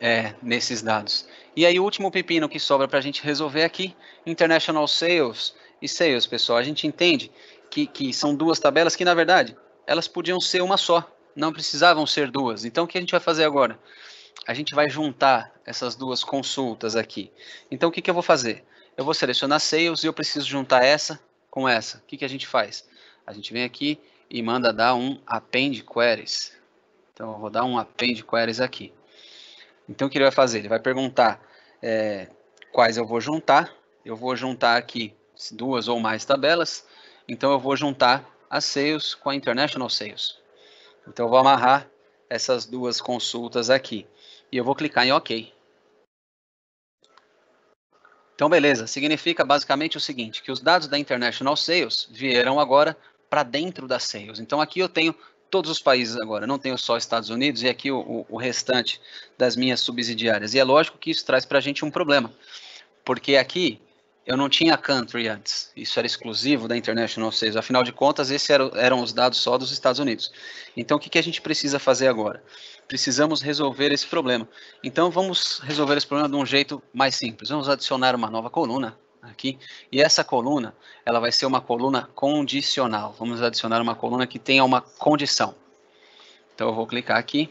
é, nesses dados. E aí o último pepino que sobra para a gente resolver aqui, International Sales e Sales, pessoal. A gente entende que, que são duas tabelas que, na verdade, elas podiam ser uma só, não precisavam ser duas. Então, o que a gente vai fazer agora? A gente vai juntar essas duas consultas aqui. Então, o que, que eu vou fazer? Eu vou selecionar Sales e eu preciso juntar essa com essa. O que, que a gente faz? A gente vem aqui e manda dar um Append Queries. Então, eu vou dar um Append Queries aqui. Então, o que ele vai fazer? Ele vai perguntar é, quais eu vou juntar. Eu vou juntar aqui duas ou mais tabelas. Então, eu vou juntar a Sales com a International Sales. Então, eu vou amarrar essas duas consultas aqui. E eu vou clicar em OK. Então, beleza. Significa basicamente o seguinte, que os dados da International Sales vieram agora para dentro da Sales. Então, aqui eu tenho todos os países agora, não tenho só Estados Unidos e aqui o, o restante das minhas subsidiárias. E é lógico que isso traz para a gente um problema, porque aqui eu não tinha country antes, isso era exclusivo da International Sales, afinal de contas, esses eram, eram os dados só dos Estados Unidos. Então, o que, que a gente precisa fazer agora? Precisamos resolver esse problema. Então, vamos resolver esse problema de um jeito mais simples. Vamos adicionar uma nova coluna aqui. E essa coluna, ela vai ser uma coluna condicional. Vamos adicionar uma coluna que tenha uma condição. Então eu vou clicar aqui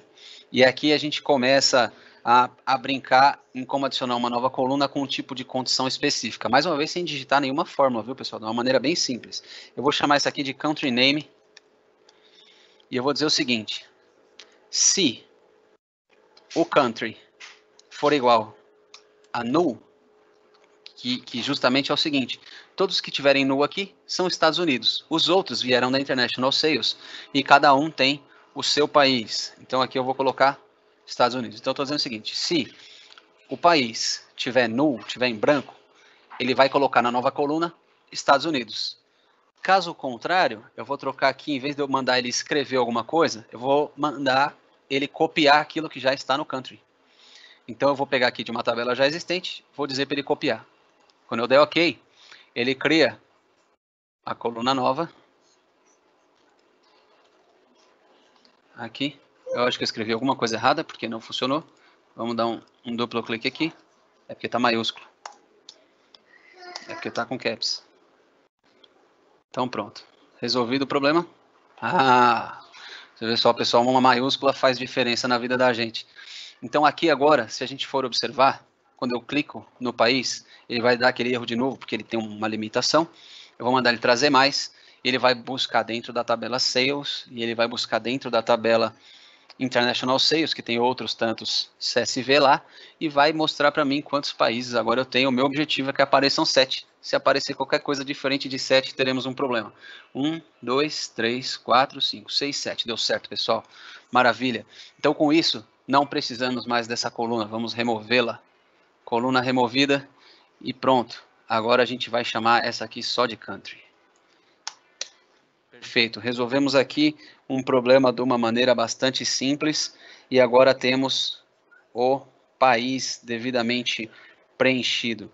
e aqui a gente começa a, a brincar em como adicionar uma nova coluna com um tipo de condição específica. Mais uma vez sem digitar nenhuma fórmula, viu pessoal? De uma maneira bem simples. Eu vou chamar isso aqui de country name e eu vou dizer o seguinte: se o country for igual a null, que, que justamente é o seguinte: todos que tiverem nu aqui são Estados Unidos, os outros vieram da International Sales e cada um tem o seu país. Então aqui eu vou colocar Estados Unidos. Então estou dizendo o seguinte: se o país tiver nu, tiver em branco, ele vai colocar na nova coluna Estados Unidos. Caso contrário, eu vou trocar aqui, em vez de eu mandar ele escrever alguma coisa, eu vou mandar ele copiar aquilo que já está no country. Então eu vou pegar aqui de uma tabela já existente, vou dizer para ele copiar. Quando eu der OK, ele cria a coluna nova. Aqui. Eu acho que eu escrevi alguma coisa errada, porque não funcionou. Vamos dar um, um duplo clique aqui. É porque está maiúsculo. É porque está com caps. Então pronto. Resolvido o problema. Ah, você vê só, pessoal, uma maiúscula faz diferença na vida da gente. Então aqui agora, se a gente for observar, quando eu clico no país, ele vai dar aquele erro de novo, porque ele tem uma limitação. Eu vou mandar ele trazer mais, ele vai buscar dentro da tabela Sales, e ele vai buscar dentro da tabela International Sales, que tem outros tantos CSV lá, e vai mostrar para mim quantos países agora eu tenho. O meu objetivo é que apareçam sete. Se aparecer qualquer coisa diferente de sete, teremos um problema. Um, dois, três, quatro, cinco, seis, sete. Deu certo, pessoal. Maravilha. Então, com isso, não precisamos mais dessa coluna. Vamos removê-la coluna removida e pronto. Agora a gente vai chamar essa aqui só de country. Perfeito, resolvemos aqui um problema de uma maneira bastante simples e agora temos o país devidamente preenchido.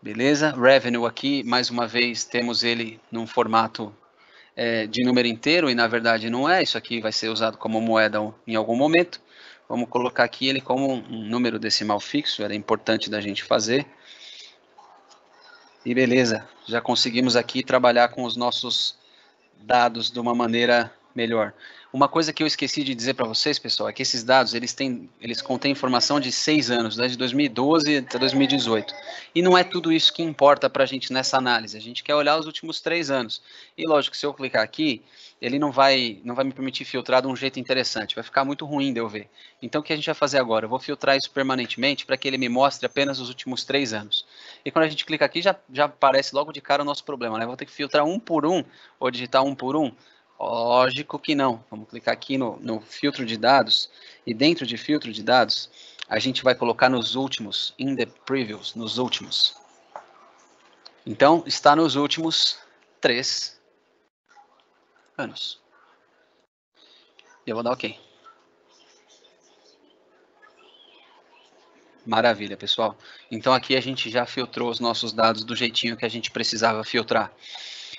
Beleza? Revenue aqui, mais uma vez, temos ele num formato é, de número inteiro e na verdade não é. Isso aqui vai ser usado como moeda em algum momento. Vamos colocar aqui ele como um número decimal fixo, era importante da gente fazer. E beleza, já conseguimos aqui trabalhar com os nossos dados de uma maneira melhor. Uma coisa que eu esqueci de dizer para vocês, pessoal, é que esses dados eles têm, eles contêm informação de seis anos, desde 2012 até 2018. E não é tudo isso que importa para a gente nessa análise. A gente quer olhar os últimos três anos. E lógico, se eu clicar aqui, ele não vai, não vai me permitir filtrar de um jeito interessante. Vai ficar muito ruim de eu ver. Então, o que a gente vai fazer agora? Eu vou filtrar isso permanentemente para que ele me mostre apenas os últimos três anos. E quando a gente clica aqui, já, já aparece logo de cara o nosso problema. Né? Vou ter que filtrar um por um, ou digitar um por um. Lógico que não. Vamos clicar aqui no, no filtro de dados. E dentro de filtro de dados, a gente vai colocar nos últimos, in the previews, nos últimos. Então, está nos últimos três anos. E eu vou dar OK. Maravilha, pessoal. Então aqui a gente já filtrou os nossos dados do jeitinho que a gente precisava filtrar.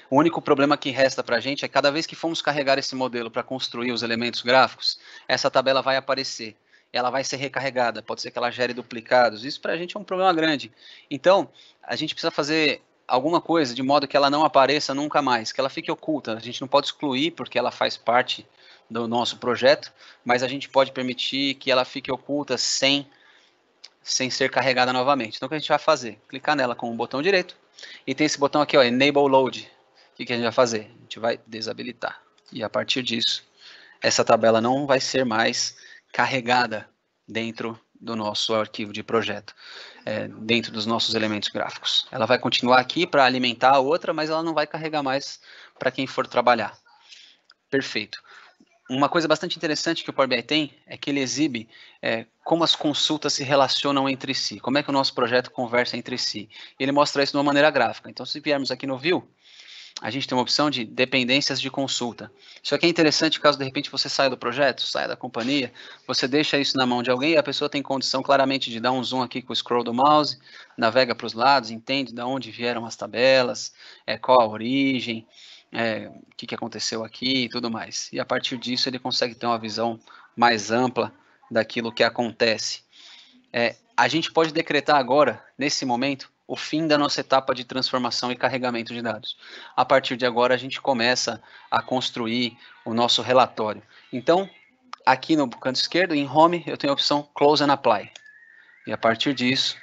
O único problema que resta para a gente é cada vez que formos carregar esse modelo para construir os elementos gráficos, essa tabela vai aparecer. Ela vai ser recarregada, pode ser que ela gere duplicados. Isso para a gente é um problema grande. Então, a gente precisa fazer alguma coisa de modo que ela não apareça nunca mais, que ela fique oculta. A gente não pode excluir porque ela faz parte do nosso projeto, mas a gente pode permitir que ela fique oculta sem, sem ser carregada novamente. Então, o que a gente vai fazer? Clicar nela com o botão direito e tem esse botão aqui, ó, Enable Load que, que a gente vai fazer? A gente vai desabilitar. E a partir disso, essa tabela não vai ser mais carregada dentro do nosso arquivo de projeto, é, dentro dos nossos elementos gráficos. Ela vai continuar aqui para alimentar a outra, mas ela não vai carregar mais para quem for trabalhar. Perfeito. Uma coisa bastante interessante que o Power BI tem é que ele exibe é, como as consultas se relacionam entre si, como é que o nosso projeto conversa entre si. Ele mostra isso de uma maneira gráfica. Então, se viermos aqui no View, a gente tem uma opção de dependências de consulta. Isso aqui é interessante caso de repente você saia do projeto, saia da companhia, você deixa isso na mão de alguém e a pessoa tem condição claramente de dar um zoom aqui com o scroll do mouse, navega para os lados, entende de onde vieram as tabelas, é, qual a origem, é, o que, que aconteceu aqui e tudo mais. E a partir disso ele consegue ter uma visão mais ampla daquilo que acontece. É, a gente pode decretar agora, nesse momento, o fim da nossa etapa de transformação e carregamento de dados. A partir de agora, a gente começa a construir o nosso relatório. Então, aqui no canto esquerdo, em Home, eu tenho a opção Close and Apply. E a partir disso,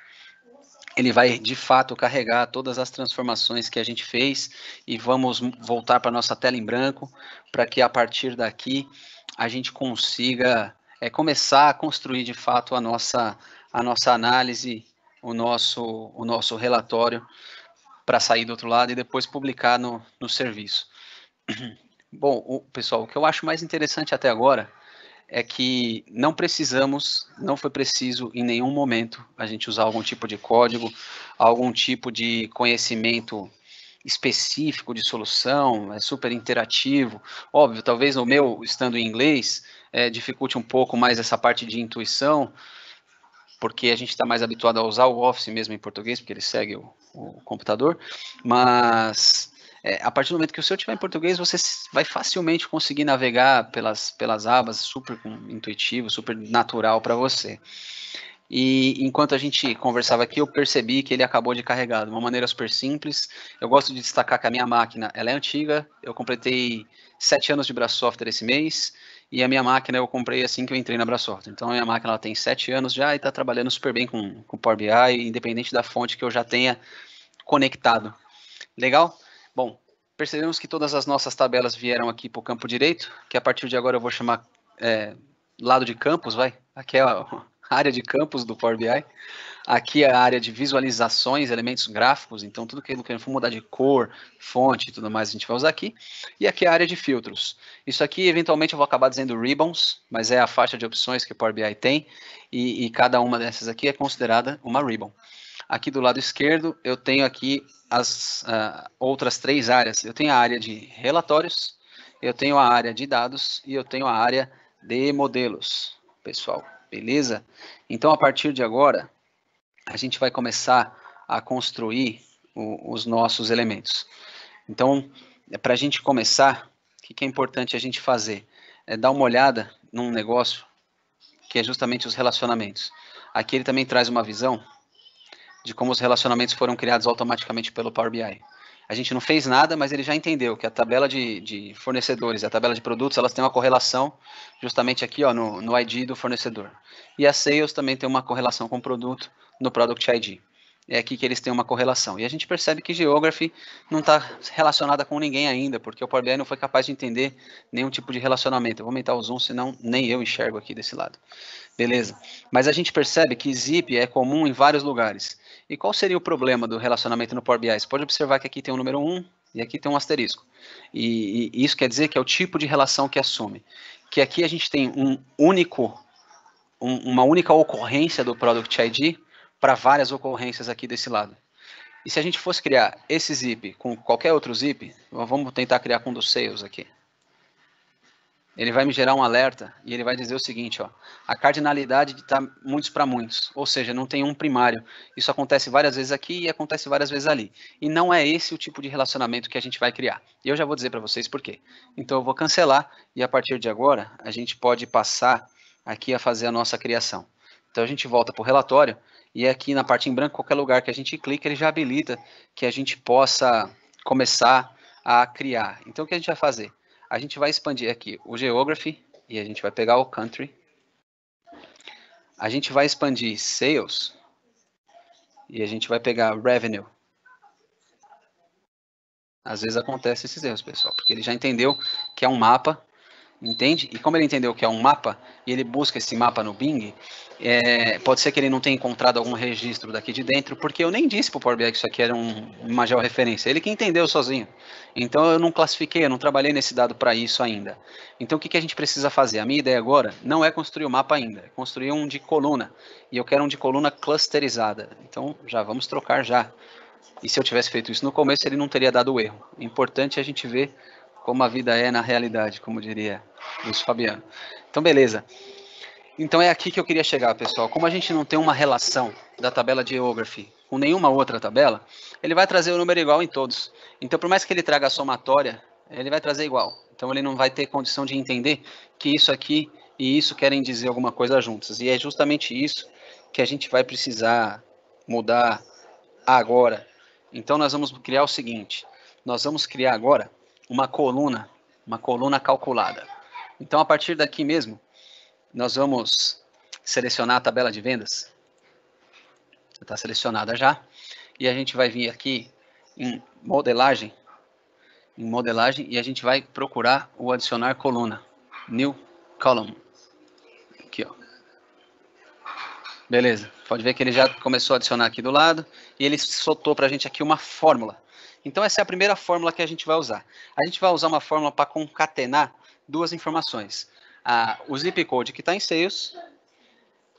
ele vai de fato carregar todas as transformações que a gente fez e vamos voltar para nossa tela em branco para que a partir daqui a gente consiga é, começar a construir de fato a nossa, a nossa análise o nosso, o nosso relatório para sair do outro lado e depois publicar no, no serviço. Bom, o, pessoal, o que eu acho mais interessante até agora é que não precisamos, não foi preciso em nenhum momento a gente usar algum tipo de código, algum tipo de conhecimento específico de solução, é super interativo. Óbvio, talvez o meu, estando em inglês, é, dificulte um pouco mais essa parte de intuição, porque a gente está mais habituado a usar o Office mesmo em português, porque ele segue o, o computador, mas é, a partir do momento que o seu estiver em português, você vai facilmente conseguir navegar pelas, pelas abas, super intuitivo, super natural para você. E enquanto a gente conversava aqui, eu percebi que ele acabou de carregar de uma maneira super simples. Eu gosto de destacar que a minha máquina ela é antiga, eu completei sete anos de braço software esse mês, e a minha máquina eu comprei assim que eu entrei na Brasoft. Então a minha máquina ela tem sete anos já e está trabalhando super bem com, com Power BI, independente da fonte que eu já tenha conectado. Legal? Bom, percebemos que todas as nossas tabelas vieram aqui para o campo direito, que a partir de agora eu vou chamar é, lado de campos, vai? Aqui é a área de campos do Power BI. Aqui é a área de visualizações, elementos gráficos, então tudo que for mudar de cor, fonte e tudo mais a gente vai usar aqui. E aqui é a área de filtros. Isso aqui, eventualmente, eu vou acabar dizendo ribbons, mas é a faixa de opções que o Power BI tem, e, e cada uma dessas aqui é considerada uma ribbon. Aqui do lado esquerdo, eu tenho aqui as uh, outras três áreas. Eu tenho a área de relatórios, eu tenho a área de dados e eu tenho a área de modelos, pessoal. Beleza? Então, a partir de agora, a gente vai começar a construir o, os nossos elementos. Então, é para a gente começar, o que, que é importante a gente fazer? É dar uma olhada num negócio que é justamente os relacionamentos. Aqui ele também traz uma visão de como os relacionamentos foram criados automaticamente pelo Power BI. A gente não fez nada, mas ele já entendeu que a tabela de, de fornecedores e a tabela de produtos, elas têm uma correlação justamente aqui ó, no, no ID do fornecedor. E a Sales também tem uma correlação com o produto no Product ID é aqui que eles têm uma correlação. E a gente percebe que Geography não está relacionada com ninguém ainda, porque o Power BI não foi capaz de entender nenhum tipo de relacionamento. Eu vou aumentar o zoom, senão nem eu enxergo aqui desse lado. Beleza. Mas a gente percebe que zip é comum em vários lugares. E qual seria o problema do relacionamento no Power BI? Você pode observar que aqui tem um número 1 e aqui tem um asterisco. E, e isso quer dizer que é o tipo de relação que assume. Que aqui a gente tem um único, um, uma única ocorrência do Product ID, para várias ocorrências aqui desse lado. E se a gente fosse criar esse zip com qualquer outro zip, vamos tentar criar com um dos sales aqui. Ele vai me gerar um alerta e ele vai dizer o seguinte, ó, a cardinalidade está muitos para muitos, ou seja, não tem um primário. Isso acontece várias vezes aqui e acontece várias vezes ali. E não é esse o tipo de relacionamento que a gente vai criar. E eu já vou dizer para vocês por quê. Então eu vou cancelar e a partir de agora a gente pode passar aqui a fazer a nossa criação. Então a gente volta para o relatório e aqui na parte em branco, qualquer lugar que a gente clica, ele já habilita que a gente possa começar a criar. Então, o que a gente vai fazer? A gente vai expandir aqui o Geography e a gente vai pegar o Country. A gente vai expandir Sales e a gente vai pegar Revenue. Às vezes acontece esses erros, pessoal, porque ele já entendeu que é um mapa entende? E como ele entendeu que é um mapa, e ele busca esse mapa no Bing, é, pode ser que ele não tenha encontrado algum registro daqui de dentro, porque eu nem disse para o Power BI que isso aqui era um, uma georreferência, ele que entendeu sozinho. Então eu não classifiquei, eu não trabalhei nesse dado para isso ainda. Então o que, que a gente precisa fazer? A minha ideia agora não é construir o um mapa ainda, é construir um de coluna, e eu quero um de coluna clusterizada. Então já vamos trocar já. E se eu tivesse feito isso no começo, ele não teria dado o erro. Importante a gente ver como a vida é na realidade, como diria Luiz Fabiano. Então, beleza. Então é aqui que eu queria chegar, pessoal. Como a gente não tem uma relação da tabela de Geography com nenhuma outra tabela, ele vai trazer o número igual em todos. Então, por mais que ele traga a somatória, ele vai trazer igual. Então, ele não vai ter condição de entender que isso aqui e isso querem dizer alguma coisa juntas. E é justamente isso que a gente vai precisar mudar agora. Então, nós vamos criar o seguinte. Nós vamos criar agora uma coluna, uma coluna calculada. Então, a partir daqui mesmo, nós vamos selecionar a tabela de vendas. Está selecionada já. E a gente vai vir aqui em modelagem, em modelagem, e a gente vai procurar o adicionar coluna. New column. Aqui, ó. Beleza. Pode ver que ele já começou a adicionar aqui do lado. E ele soltou para a gente aqui uma fórmula. Então, essa é a primeira fórmula que a gente vai usar. A gente vai usar uma fórmula para concatenar duas informações. Ah, o zip code que está em sales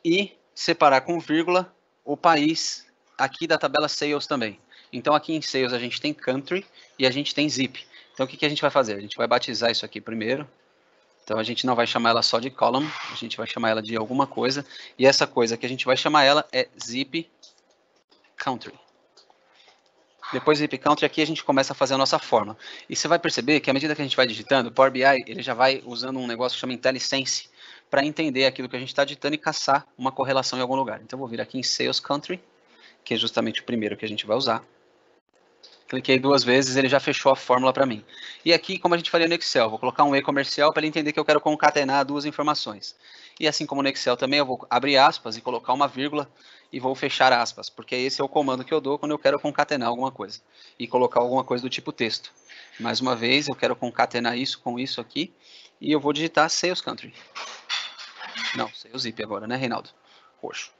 e separar com vírgula o país aqui da tabela sales também. Então, aqui em sales a gente tem country e a gente tem zip. Então, o que, que a gente vai fazer? A gente vai batizar isso aqui primeiro. Então, a gente não vai chamar ela só de column, a gente vai chamar ela de alguma coisa. E essa coisa que a gente vai chamar ela é zip country. Depois do zip country, aqui a gente começa a fazer a nossa forma. E você vai perceber que à medida que a gente vai digitando, o Power BI ele já vai usando um negócio que chama IntelliSense para entender aquilo que a gente está digitando e caçar uma correlação em algum lugar. Então, eu vou vir aqui em Sales Country, que é justamente o primeiro que a gente vai usar. Cliquei duas vezes, ele já fechou a fórmula para mim. E aqui, como a gente faria no Excel, vou colocar um E comercial para ele entender que eu quero concatenar duas informações. E assim como no Excel também, eu vou abrir aspas e colocar uma vírgula e vou fechar aspas, porque esse é o comando que eu dou quando eu quero concatenar alguma coisa e colocar alguma coisa do tipo texto. Mais uma vez, eu quero concatenar isso com isso aqui e eu vou digitar Sales Country. Não, Sales Zip agora, né, Reinaldo? Roxo.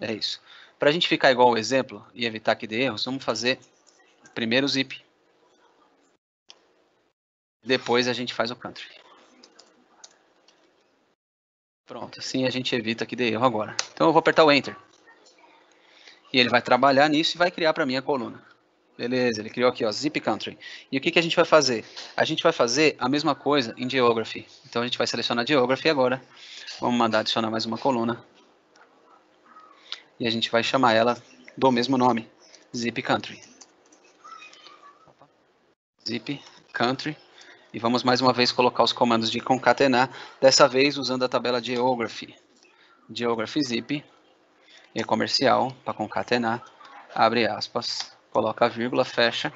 É isso. Para a gente ficar igual ao exemplo e evitar que dê erros, vamos fazer primeiro o zip. Depois a gente faz o country. Pronto, assim a gente evita que dê erro agora. Então eu vou apertar o Enter. E ele vai trabalhar nisso e vai criar para mim a coluna. Beleza, ele criou aqui, ó, Zip Country. E o que, que a gente vai fazer? A gente vai fazer a mesma coisa em Geography. Então a gente vai selecionar Geography agora. Vamos mandar adicionar mais uma coluna. E a gente vai chamar ela do mesmo nome, Zip Country. Zip Country. E vamos mais uma vez colocar os comandos de concatenar, dessa vez usando a tabela Geography. Geography Zip e comercial para concatenar, abre aspas, coloca a vírgula, fecha,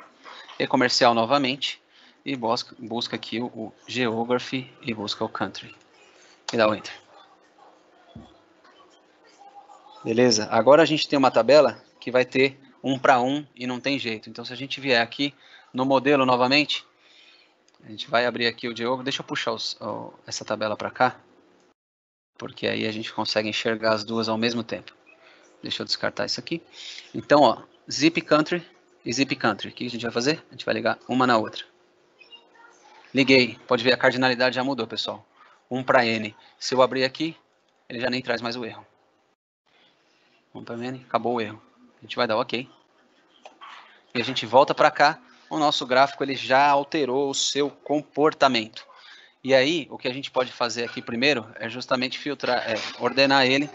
e-comercial novamente e busca, busca aqui o, o Geography e busca o Country. E dá o Enter. Beleza? Agora a gente tem uma tabela que vai ter um para um e não tem jeito. Então, se a gente vier aqui no modelo novamente, a gente vai abrir aqui o Diogo. Deixa eu puxar os, essa tabela para cá, porque aí a gente consegue enxergar as duas ao mesmo tempo. Deixa eu descartar isso aqui. Então, ó, zip country e zip country. O que a gente vai fazer? A gente vai ligar uma na outra. Liguei. Pode ver, a cardinalidade já mudou, pessoal. 1 para N. Se eu abrir aqui, ele já nem traz mais o erro. 1 para N, acabou o erro. A gente vai dar OK. E a gente volta para cá. O nosso gráfico ele já alterou o seu comportamento. E aí, o que a gente pode fazer aqui primeiro é justamente filtrar, é, ordenar ele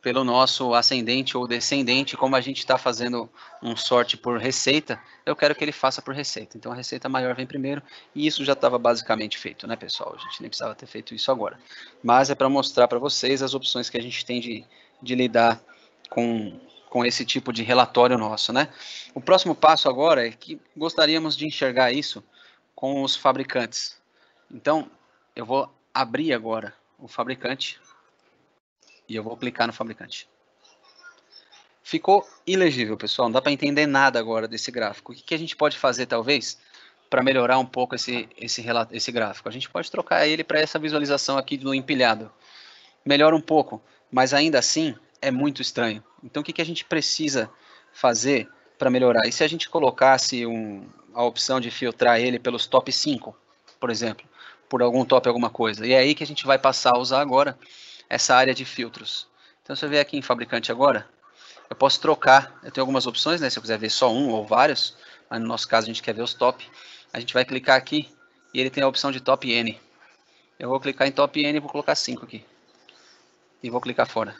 pelo nosso ascendente ou descendente, como a gente está fazendo um sorte por receita, eu quero que ele faça por receita. Então a receita maior vem primeiro, e isso já estava basicamente feito, né, pessoal? A gente nem precisava ter feito isso agora. Mas é para mostrar para vocês as opções que a gente tem de, de lidar com, com esse tipo de relatório nosso, né? O próximo passo agora é que gostaríamos de enxergar isso com os fabricantes. Então, eu vou abrir agora o fabricante e eu vou clicar no fabricante. Ficou ilegível, pessoal. Não dá para entender nada agora desse gráfico. O que, que a gente pode fazer, talvez, para melhorar um pouco esse, esse, esse gráfico? A gente pode trocar ele para essa visualização aqui do empilhado. Melhora um pouco, mas ainda assim é muito estranho. Então, o que, que a gente precisa fazer para melhorar? E se a gente colocasse um, a opção de filtrar ele pelos top 5, por exemplo, por algum top alguma coisa? E é aí que a gente vai passar a usar agora essa área de filtros. Então, se eu vier aqui em fabricante agora, eu posso trocar, eu tenho algumas opções, né, se eu quiser ver só um ou vários, mas no nosso caso a gente quer ver os top. A gente vai clicar aqui e ele tem a opção de top N. Eu vou clicar em top N e vou colocar 5 aqui. E vou clicar fora.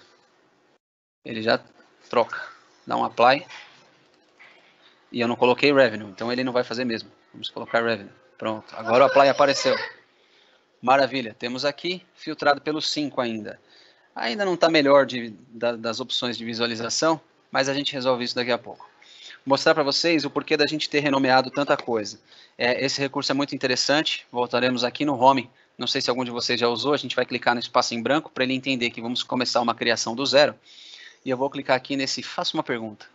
Ele já troca. Dá um apply. E eu não coloquei revenue, então ele não vai fazer mesmo. Vamos colocar revenue. Pronto. Agora o apply apareceu. Maravilha, temos aqui filtrado pelo 5 ainda. Ainda não está melhor de, da, das opções de visualização, mas a gente resolve isso daqui a pouco. Mostrar para vocês o porquê da gente ter renomeado tanta coisa. É, esse recurso é muito interessante, voltaremos aqui no Home. Não sei se algum de vocês já usou, a gente vai clicar no espaço em branco para ele entender que vamos começar uma criação do zero. E eu vou clicar aqui nesse Faça uma pergunta.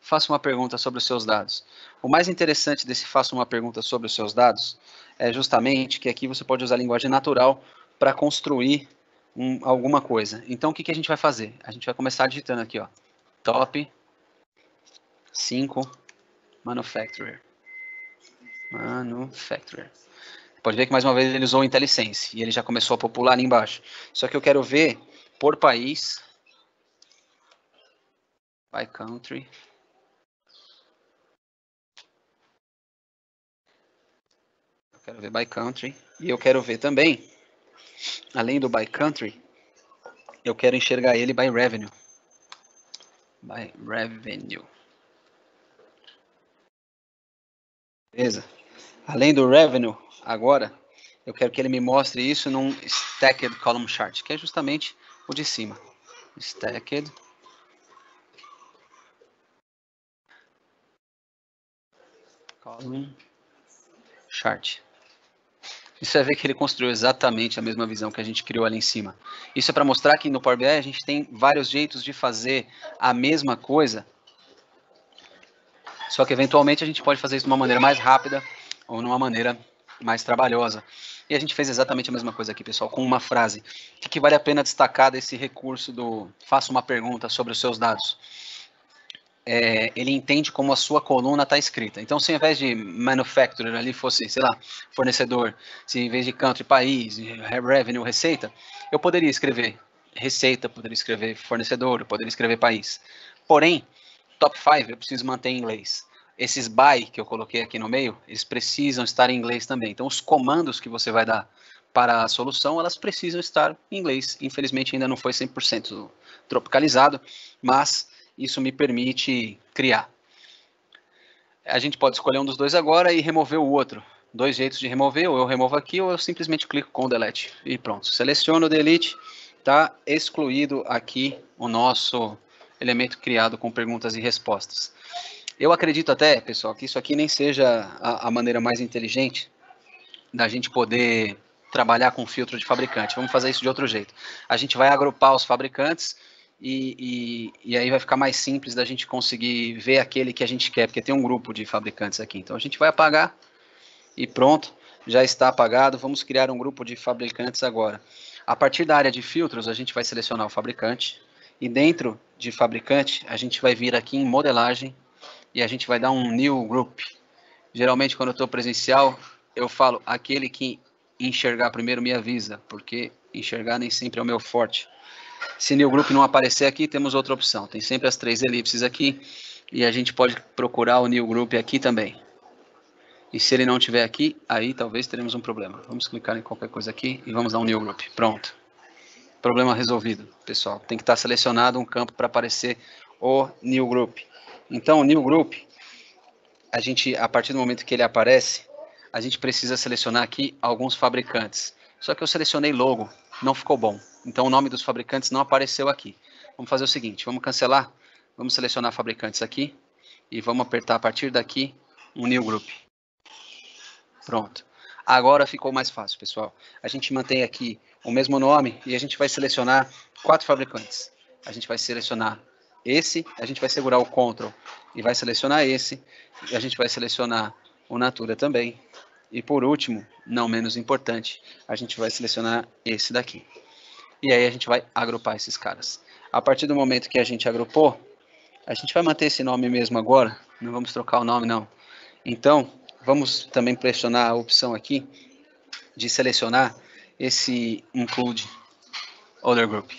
Faça uma pergunta sobre os seus dados. O mais interessante desse Faça uma pergunta sobre os seus dados é justamente que aqui você pode usar a linguagem natural para construir um, alguma coisa. Então, o que, que a gente vai fazer? A gente vai começar digitando aqui, ó, top 5 manufacturer. Manufacturer. Pode ver que mais uma vez ele usou o IntelliSense e ele já começou a popular ali embaixo. Só que eu quero ver por país, by country, quero ver by country. E eu quero ver também, além do by country, eu quero enxergar ele by revenue. By revenue. Beleza? Além do revenue, agora, eu quero que ele me mostre isso num stacked column chart, que é justamente o de cima. Stacked. Chart. E você vai ver que ele construiu exatamente a mesma visão que a gente criou ali em cima. Isso é para mostrar que no Power BI a gente tem vários jeitos de fazer a mesma coisa, só que eventualmente a gente pode fazer isso de uma maneira mais rápida ou numa maneira mais trabalhosa. E a gente fez exatamente a mesma coisa aqui, pessoal, com uma frase. O que, que vale a pena destacar desse recurso do faça uma pergunta sobre os seus dados? É, ele entende como a sua coluna está escrita. Então, se ao invés de manufacturer ali fosse, sei lá, fornecedor, se em vez de country, país, revenue, receita, eu poderia escrever receita, poderia escrever fornecedor, poderia escrever país. Porém, top 5 eu preciso manter em inglês. Esses by que eu coloquei aqui no meio, eles precisam estar em inglês também. Então, os comandos que você vai dar para a solução, elas precisam estar em inglês. Infelizmente, ainda não foi 100% tropicalizado, mas isso me permite criar. A gente pode escolher um dos dois agora e remover o outro. Dois jeitos de remover, ou eu removo aqui, ou eu simplesmente clico com delete e pronto. Seleciono o delete, está excluído aqui o nosso elemento criado com perguntas e respostas. Eu acredito até, pessoal, que isso aqui nem seja a, a maneira mais inteligente da gente poder trabalhar com filtro de fabricante. Vamos fazer isso de outro jeito. A gente vai agrupar os fabricantes e, e, e, aí vai ficar mais simples da gente conseguir ver aquele que a gente quer, porque tem um grupo de fabricantes aqui. Então a gente vai apagar e pronto, já está apagado. Vamos criar um grupo de fabricantes agora. A partir da área de filtros, a gente vai selecionar o fabricante e dentro de fabricante, a gente vai vir aqui em modelagem e a gente vai dar um new group. Geralmente, quando eu estou presencial, eu falo aquele que enxergar primeiro me avisa, porque enxergar nem sempre é o meu forte. Se new group não aparecer aqui, temos outra opção. Tem sempre as três elipses aqui e a gente pode procurar o new group aqui também. E se ele não estiver aqui, aí talvez teremos um problema. Vamos clicar em qualquer coisa aqui e vamos dar um new group. Pronto. Problema resolvido, pessoal. Tem que estar selecionado um campo para aparecer o new group. Então, o new group, a gente, a partir do momento que ele aparece, a gente precisa selecionar aqui alguns fabricantes. Só que eu selecionei logo, não ficou bom. Então o nome dos fabricantes não apareceu aqui. Vamos fazer o seguinte, vamos cancelar, vamos selecionar fabricantes aqui e vamos apertar a partir daqui um new group. Pronto. Agora ficou mais fácil, pessoal. A gente mantém aqui o mesmo nome e a gente vai selecionar quatro fabricantes. A gente vai selecionar esse, a gente vai segurar o Ctrl e vai selecionar esse, e a gente vai selecionar o Natura também. E por último, não menos importante, a gente vai selecionar esse daqui. E aí a gente vai agrupar esses caras. A partir do momento que a gente agrupou, a gente vai manter esse nome mesmo agora, não vamos trocar o nome não. Então, vamos também pressionar a opção aqui de selecionar esse include other group,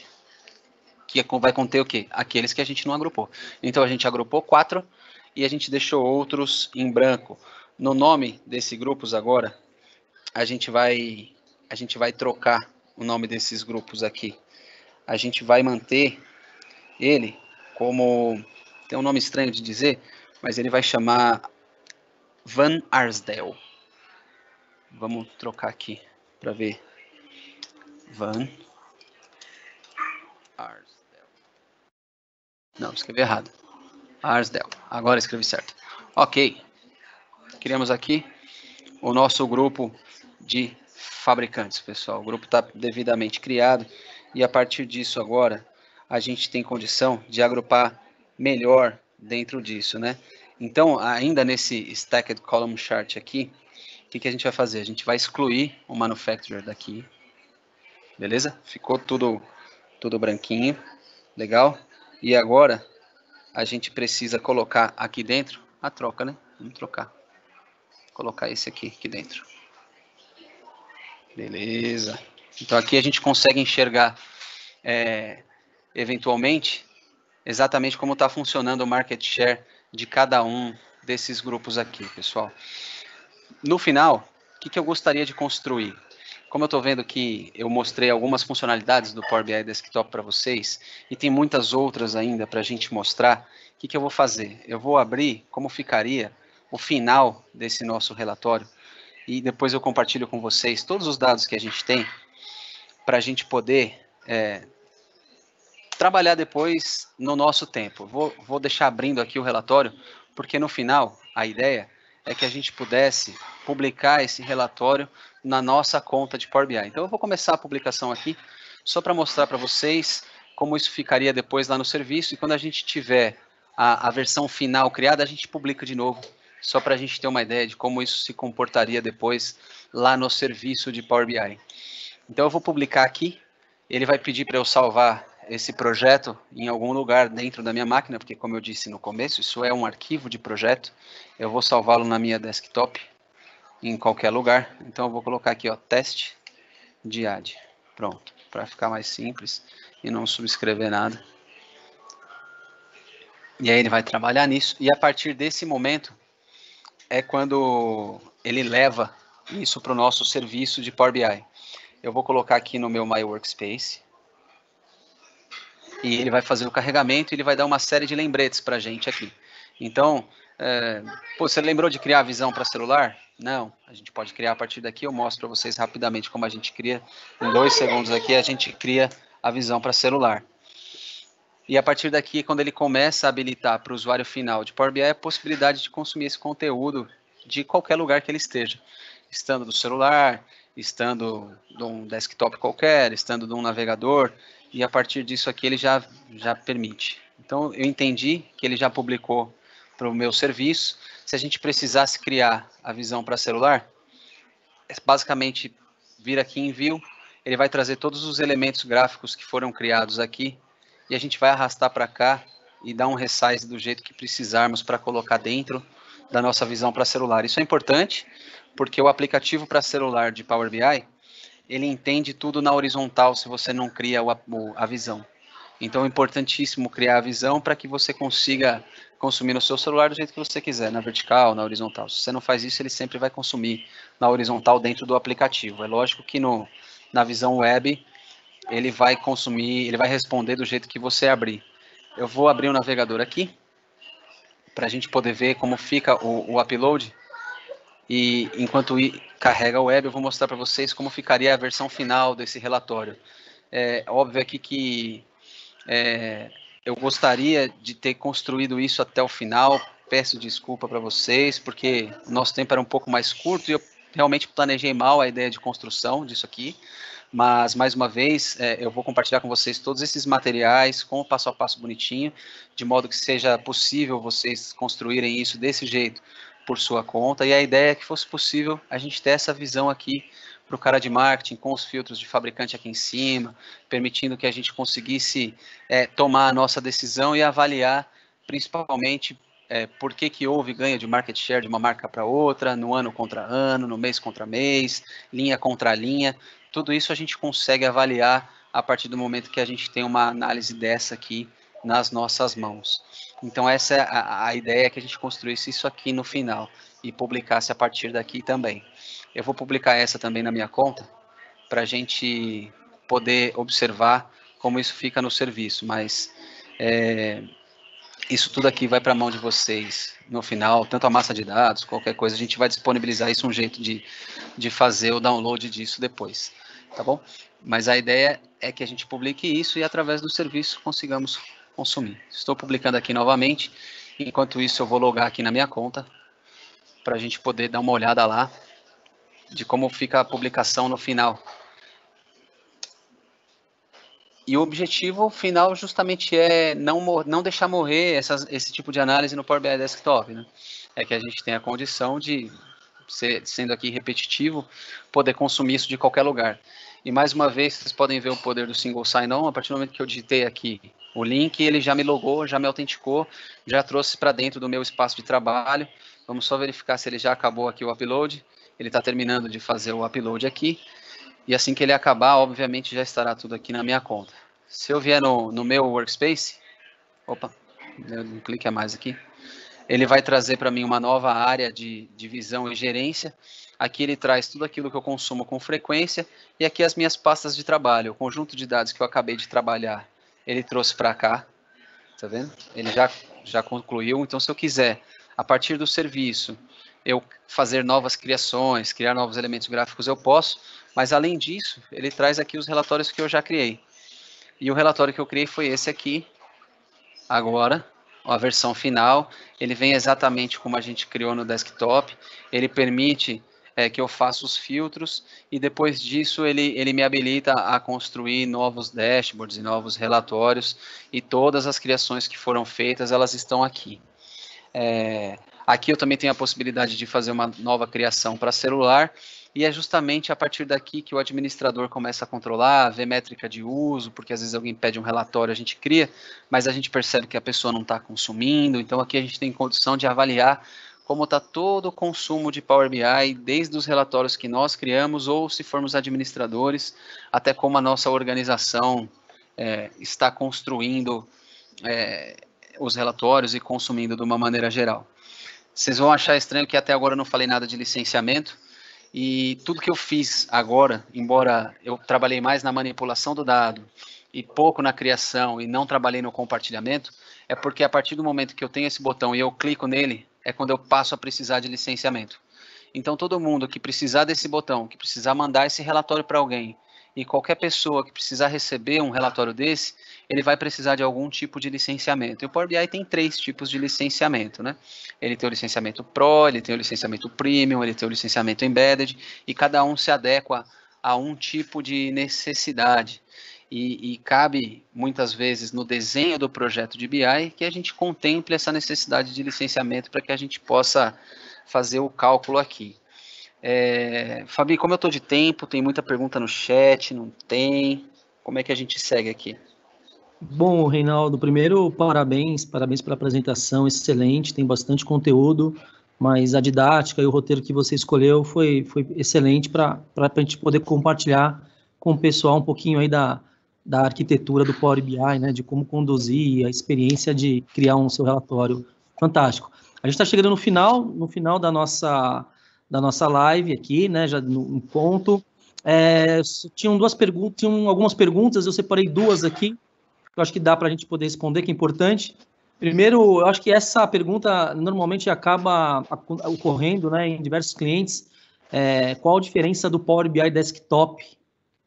que é vai conter o quê? Aqueles que a gente não agrupou. Então a gente agrupou quatro e a gente deixou outros em branco. No nome desse grupos agora, a gente vai a gente vai trocar o nome desses grupos aqui. A gente vai manter ele como tem um nome estranho de dizer, mas ele vai chamar Van Arsdale. Vamos trocar aqui para ver. Van Arsdale. Não, escrevi errado. Arsdale. Agora escrevi certo. Ok criamos aqui o nosso grupo de fabricantes, pessoal. O grupo está devidamente criado e a partir disso agora a gente tem condição de agrupar melhor dentro disso, né? Então, ainda nesse Stacked Column Chart aqui, o que, que a gente vai fazer? A gente vai excluir o Manufacturer daqui, beleza? Ficou tudo, tudo branquinho, legal? E agora a gente precisa colocar aqui dentro a troca, né? Vamos trocar colocar esse aqui, aqui dentro. Beleza. Então aqui a gente consegue enxergar é, eventualmente exatamente como está funcionando o market share de cada um desses grupos aqui, pessoal. No final, o que, que eu gostaria de construir? Como eu estou vendo que eu mostrei algumas funcionalidades do Power BI Desktop para vocês, e tem muitas outras ainda para a gente mostrar, o que, que eu vou fazer? Eu vou abrir como ficaria o final desse nosso relatório e depois eu compartilho com vocês todos os dados que a gente tem para a gente poder é, trabalhar depois no nosso tempo. Vou, vou deixar abrindo aqui o relatório, porque no final a ideia é que a gente pudesse publicar esse relatório na nossa conta de Power BI. Então eu vou começar a publicação aqui só para mostrar para vocês como isso ficaria depois lá no serviço e quando a gente tiver a, a versão final criada, a gente publica de novo só para a gente ter uma ideia de como isso se comportaria depois lá no serviço de Power BI. Então eu vou publicar aqui, ele vai pedir para eu salvar esse projeto em algum lugar dentro da minha máquina, porque como eu disse no começo, isso é um arquivo de projeto, eu vou salvá-lo na minha desktop, em qualquer lugar, então eu vou colocar aqui, ó, teste de AD, pronto, para ficar mais simples e não subscrever nada. E aí ele vai trabalhar nisso, e a partir desse momento, é quando ele leva isso para o nosso serviço de Power BI. Eu vou colocar aqui no meu My Workspace. E ele vai fazer o carregamento e ele vai dar uma série de lembretes para a gente aqui. Então, é, pô, você lembrou de criar a visão para celular? Não, a gente pode criar a partir daqui. Eu mostro para vocês rapidamente como a gente cria. Em dois segundos aqui, a gente cria a visão para celular. E a partir daqui, quando ele começa a habilitar para o usuário final de Power BI a possibilidade de consumir esse conteúdo de qualquer lugar que ele esteja, estando do celular, estando de um desktop qualquer, estando de um navegador, e a partir disso aqui ele já, já permite. Então eu entendi que ele já publicou para o meu serviço. Se a gente precisasse criar a visão para celular, é basicamente vir aqui em View, ele vai trazer todos os elementos gráficos que foram criados aqui e a gente vai arrastar para cá e dar um resize do jeito que precisarmos para colocar dentro da nossa visão para celular. Isso é importante porque o aplicativo para celular de Power BI ele entende tudo na horizontal se você não cria o, a visão. Então é importantíssimo criar a visão para que você consiga consumir no seu celular do jeito que você quiser, na vertical, na horizontal. Se você não faz isso, ele sempre vai consumir na horizontal dentro do aplicativo. É lógico que no, na visão web ele vai consumir, ele vai responder do jeito que você abrir. Eu vou abrir o navegador aqui para a gente poder ver como fica o, o upload. E enquanto carrega a web, eu vou mostrar para vocês como ficaria a versão final desse relatório. É óbvio aqui que é, eu gostaria de ter construído isso até o final. Peço desculpa para vocês, porque o nosso tempo era um pouco mais curto e eu realmente planejei mal a ideia de construção disso aqui. Mas, mais uma vez, é, eu vou compartilhar com vocês todos esses materiais com o passo a passo bonitinho, de modo que seja possível vocês construírem isso desse jeito por sua conta. E a ideia é que fosse possível a gente ter essa visão aqui para o cara de marketing com os filtros de fabricante aqui em cima, permitindo que a gente conseguisse é, tomar a nossa decisão e avaliar principalmente é, por que, que houve ganho de market share de uma marca para outra, no ano contra ano, no mês contra mês, linha contra linha. Tudo isso a gente consegue avaliar a partir do momento que a gente tem uma análise dessa aqui nas nossas mãos. Então essa é a, a ideia que a gente construísse isso aqui no final e publicasse a partir daqui também. Eu vou publicar essa também na minha conta, para a gente poder observar como isso fica no serviço, mas é, isso tudo aqui vai para a mão de vocês no final, tanto a massa de dados, qualquer coisa, a gente vai disponibilizar isso um jeito de, de fazer o download disso depois, tá bom? Mas a ideia é que a gente publique isso e através do serviço consigamos consumir. Estou publicando aqui novamente, enquanto isso eu vou logar aqui na minha conta, para a gente poder dar uma olhada lá de como fica a publicação no final. E o objetivo final justamente é não, não deixar morrer essas, esse tipo de análise no Power BI Desktop. Né? É que a gente tem a condição de, ser, sendo aqui repetitivo, poder consumir isso de qualquer lugar. E mais uma vez, vocês podem ver o poder do single sign-on. A partir do momento que eu digitei aqui o link, ele já me logou, já me autenticou, já trouxe para dentro do meu espaço de trabalho. Vamos só verificar se ele já acabou aqui o upload. Ele está terminando de fazer o upload aqui. E assim que ele acabar, obviamente já estará tudo aqui na minha conta. Se eu vier no, no meu workspace, opa, um clique a mais aqui, ele vai trazer para mim uma nova área de, de visão e gerência. Aqui ele traz tudo aquilo que eu consumo com frequência e aqui as minhas pastas de trabalho, o conjunto de dados que eu acabei de trabalhar, ele trouxe para cá, tá vendo? Ele já, já concluiu, então se eu quiser, a partir do serviço, eu fazer novas criações, criar novos elementos gráficos, eu posso, mas além disso, ele traz aqui os relatórios que eu já criei. E o relatório que eu criei foi esse aqui, agora, a versão final, ele vem exatamente como a gente criou no desktop, ele permite é, que eu faça os filtros e depois disso ele, ele me habilita a construir novos dashboards e novos relatórios e todas as criações que foram feitas, elas estão aqui. É, Aqui eu também tenho a possibilidade de fazer uma nova criação para celular, e é justamente a partir daqui que o administrador começa a controlar, ver métrica de uso, porque às vezes alguém pede um relatório, a gente cria, mas a gente percebe que a pessoa não está consumindo, então aqui a gente tem condição de avaliar como está todo o consumo de Power BI, desde os relatórios que nós criamos, ou se formos administradores, até como a nossa organização é, está construindo é, os relatórios e consumindo de uma maneira geral. Vocês vão achar estranho que até agora eu não falei nada de licenciamento. E tudo que eu fiz agora, embora eu trabalhei mais na manipulação do dado e pouco na criação e não trabalhei no compartilhamento, é porque a partir do momento que eu tenho esse botão e eu clico nele, é quando eu passo a precisar de licenciamento. Então, todo mundo que precisar desse botão, que precisar mandar esse relatório para alguém e qualquer pessoa que precisar receber um relatório desse, ele vai precisar de algum tipo de licenciamento. E o Power BI tem três tipos de licenciamento, né? Ele tem o licenciamento Pro, ele tem o licenciamento Premium, ele tem o licenciamento Embedded, e cada um se adequa a um tipo de necessidade. E, e, cabe muitas vezes no desenho do projeto de BI que a gente contemple essa necessidade de licenciamento para que a gente possa fazer o cálculo aqui. É, Fabi, como eu estou de tempo, tem muita pergunta no chat, não tem? Como é que a gente segue aqui? Bom, Reinaldo, primeiro, parabéns, parabéns pela apresentação, excelente, tem bastante conteúdo, mas a didática e o roteiro que você escolheu foi, foi excelente para a gente poder compartilhar com o pessoal um pouquinho aí da, da arquitetura do Power BI, né, de como conduzir a experiência de criar um seu relatório fantástico. A gente está chegando no final, no final da nossa da nossa live aqui, né, já no, no ponto. É, tinham duas perguntas, tinham algumas perguntas, eu separei duas aqui, eu acho que dá para a gente poder responder, que é importante. Primeiro, eu acho que essa pergunta normalmente acaba ocorrendo né, em diversos clientes. É, qual a diferença do Power BI Desktop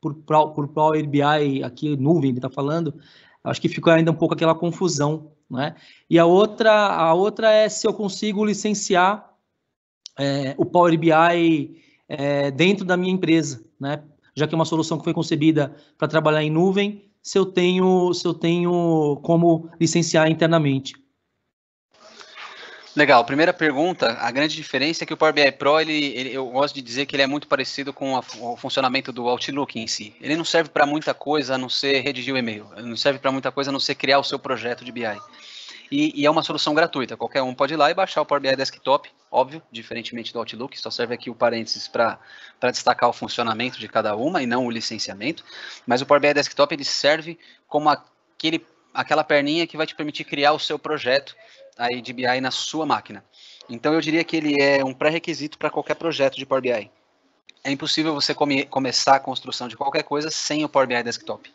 por, por Power BI aqui nuvem, ele está falando? Acho que fica ainda um pouco aquela confusão. Né? E a outra, a outra é se eu consigo licenciar é, o Power BI é, dentro da minha empresa, né? Já que é uma solução que foi concebida para trabalhar em nuvem, se eu tenho, se eu tenho como licenciar internamente. Legal. Primeira pergunta, a grande diferença é que o Power BI Pro, ele, ele eu gosto de dizer que ele é muito parecido com a, o funcionamento do Outlook em si. Ele não serve para muita coisa a não ser redigir o e-mail. Ele não serve para muita coisa a não ser criar o seu projeto de BI. E, e, é uma solução gratuita. Qualquer um pode ir lá e baixar o Power BI Desktop, óbvio, diferentemente do Outlook, só serve aqui o parênteses para destacar o funcionamento de cada uma e não o licenciamento. Mas o Power BI Desktop ele serve como aquele, aquela perninha que vai te permitir criar o seu projeto aí de BI na sua máquina. Então eu diria que ele é um pré-requisito para qualquer projeto de Power BI. É impossível você come, começar a construção de qualquer coisa sem o Power BI Desktop.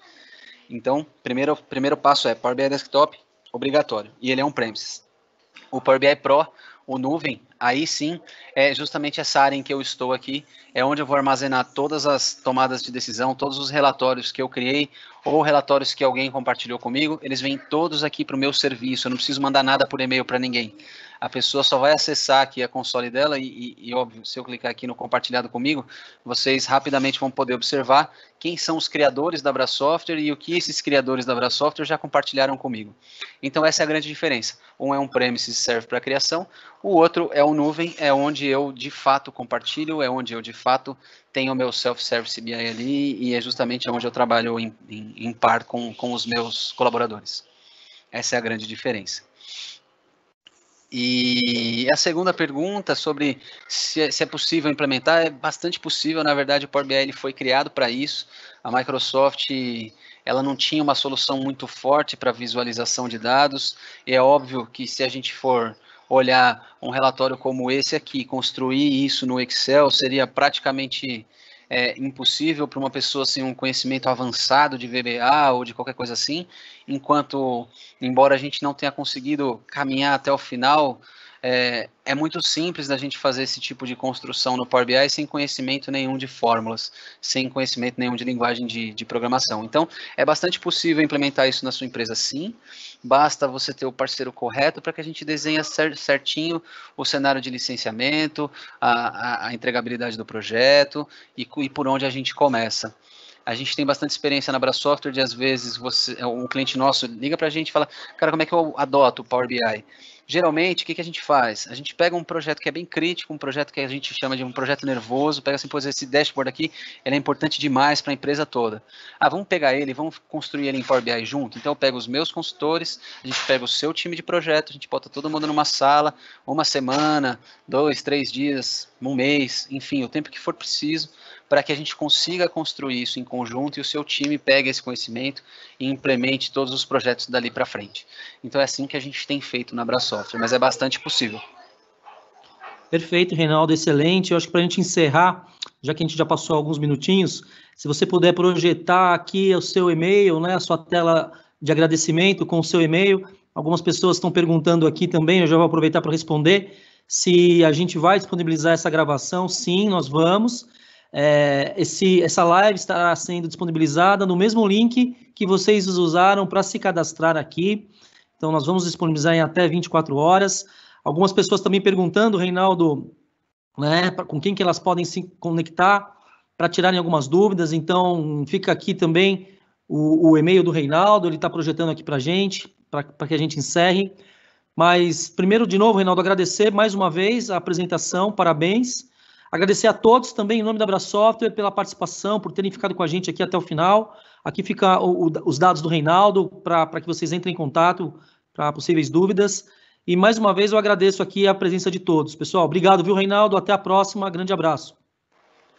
Então, primeiro, primeiro passo é Power BI Desktop, obrigatório. E ele é um premises. O Power BI Pro, o nuvem, aí sim é justamente essa área em que eu estou aqui, é onde eu vou armazenar todas as tomadas de decisão, todos os relatórios que eu criei ou relatórios que alguém compartilhou comigo, eles vêm todos aqui para o meu serviço, eu não preciso mandar nada por e-mail para ninguém a pessoa só vai acessar aqui a console dela e, e, óbvio, se eu clicar aqui no compartilhado comigo, vocês rapidamente vão poder observar quem são os criadores da Brasoftware e o que esses criadores da Brasoftware já compartilharam comigo. Então essa é a grande diferença. Um é um premises serve para criação, o outro é o nuvem, é onde eu de fato compartilho, é onde eu de fato tenho o meu self-service BI ali e é justamente onde eu trabalho em, em, em par com, com os meus colaboradores. Essa é a grande diferença. E a segunda pergunta sobre se é, se é, possível implementar, é bastante possível, na verdade o Power BI ele foi criado para isso, a Microsoft ela não tinha uma solução muito forte para visualização de dados, e é óbvio que se a gente for olhar um relatório como esse aqui, construir isso no Excel, seria praticamente é, impossível para uma pessoa sem um conhecimento avançado de VBA ou de qualquer coisa assim, enquanto, embora a gente não tenha conseguido caminhar até o final, é, é, muito simples da gente fazer esse tipo de construção no Power BI sem conhecimento nenhum de fórmulas, sem conhecimento nenhum de linguagem de, de programação. Então, é bastante possível implementar isso na sua empresa sim, basta você ter o parceiro correto para que a gente desenhe certinho o cenário de licenciamento, a, a, a entregabilidade do projeto e, e por onde a gente começa. A gente tem bastante experiência na Brasoftware de às vezes você, um cliente nosso liga para a gente e fala, cara, como é que eu adoto o Power BI? Geralmente, o que, que a gente faz? A gente pega um projeto que é bem crítico, um projeto que a gente chama de um projeto nervoso, pega assim, esse dashboard aqui, ele é importante demais para a empresa toda. Ah, vamos pegar ele, vamos construir ele em Power BI junto? Então eu pego os meus consultores, a gente pega o seu time de projeto, a gente bota todo mundo numa sala, uma semana, dois, três dias, um mês, enfim, o tempo que for preciso, para que a gente consiga construir isso em conjunto e o seu time pegue esse conhecimento e implemente todos os projetos dali para frente. Então é assim que a gente tem feito na Brasoftware, mas é bastante possível. Perfeito, Reinaldo, excelente. Eu acho que para a gente encerrar, já que a gente já passou alguns minutinhos, se você puder projetar aqui o seu e-mail, né, a sua tela de agradecimento com o seu e-mail. Algumas pessoas estão perguntando aqui também, eu já vou aproveitar para responder se a gente vai disponibilizar essa gravação. Sim, nós vamos. É, esse, essa live estará sendo disponibilizada no mesmo link que vocês usaram para se cadastrar aqui. Então, nós vamos disponibilizar em até 24 horas. Algumas pessoas também perguntando, Reinaldo, né, com quem que elas podem se conectar para tirarem algumas dúvidas. Então, fica aqui também o, o e-mail do Reinaldo, ele está projetando aqui para a gente, para que a gente encerre. Mas, primeiro, de novo, Reinaldo, agradecer mais uma vez a apresentação, parabéns. Agradecer a todos também, em nome da Abra Software, pela participação, por terem ficado com a gente aqui até o final. Aqui fica o, o, os dados do Reinaldo, para que vocês entrem em contato para possíveis dúvidas. E mais uma vez eu agradeço aqui a presença de todos. Pessoal, obrigado, viu, Reinaldo? Até a próxima. Grande abraço.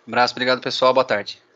Um abraço, obrigado, pessoal. Boa tarde.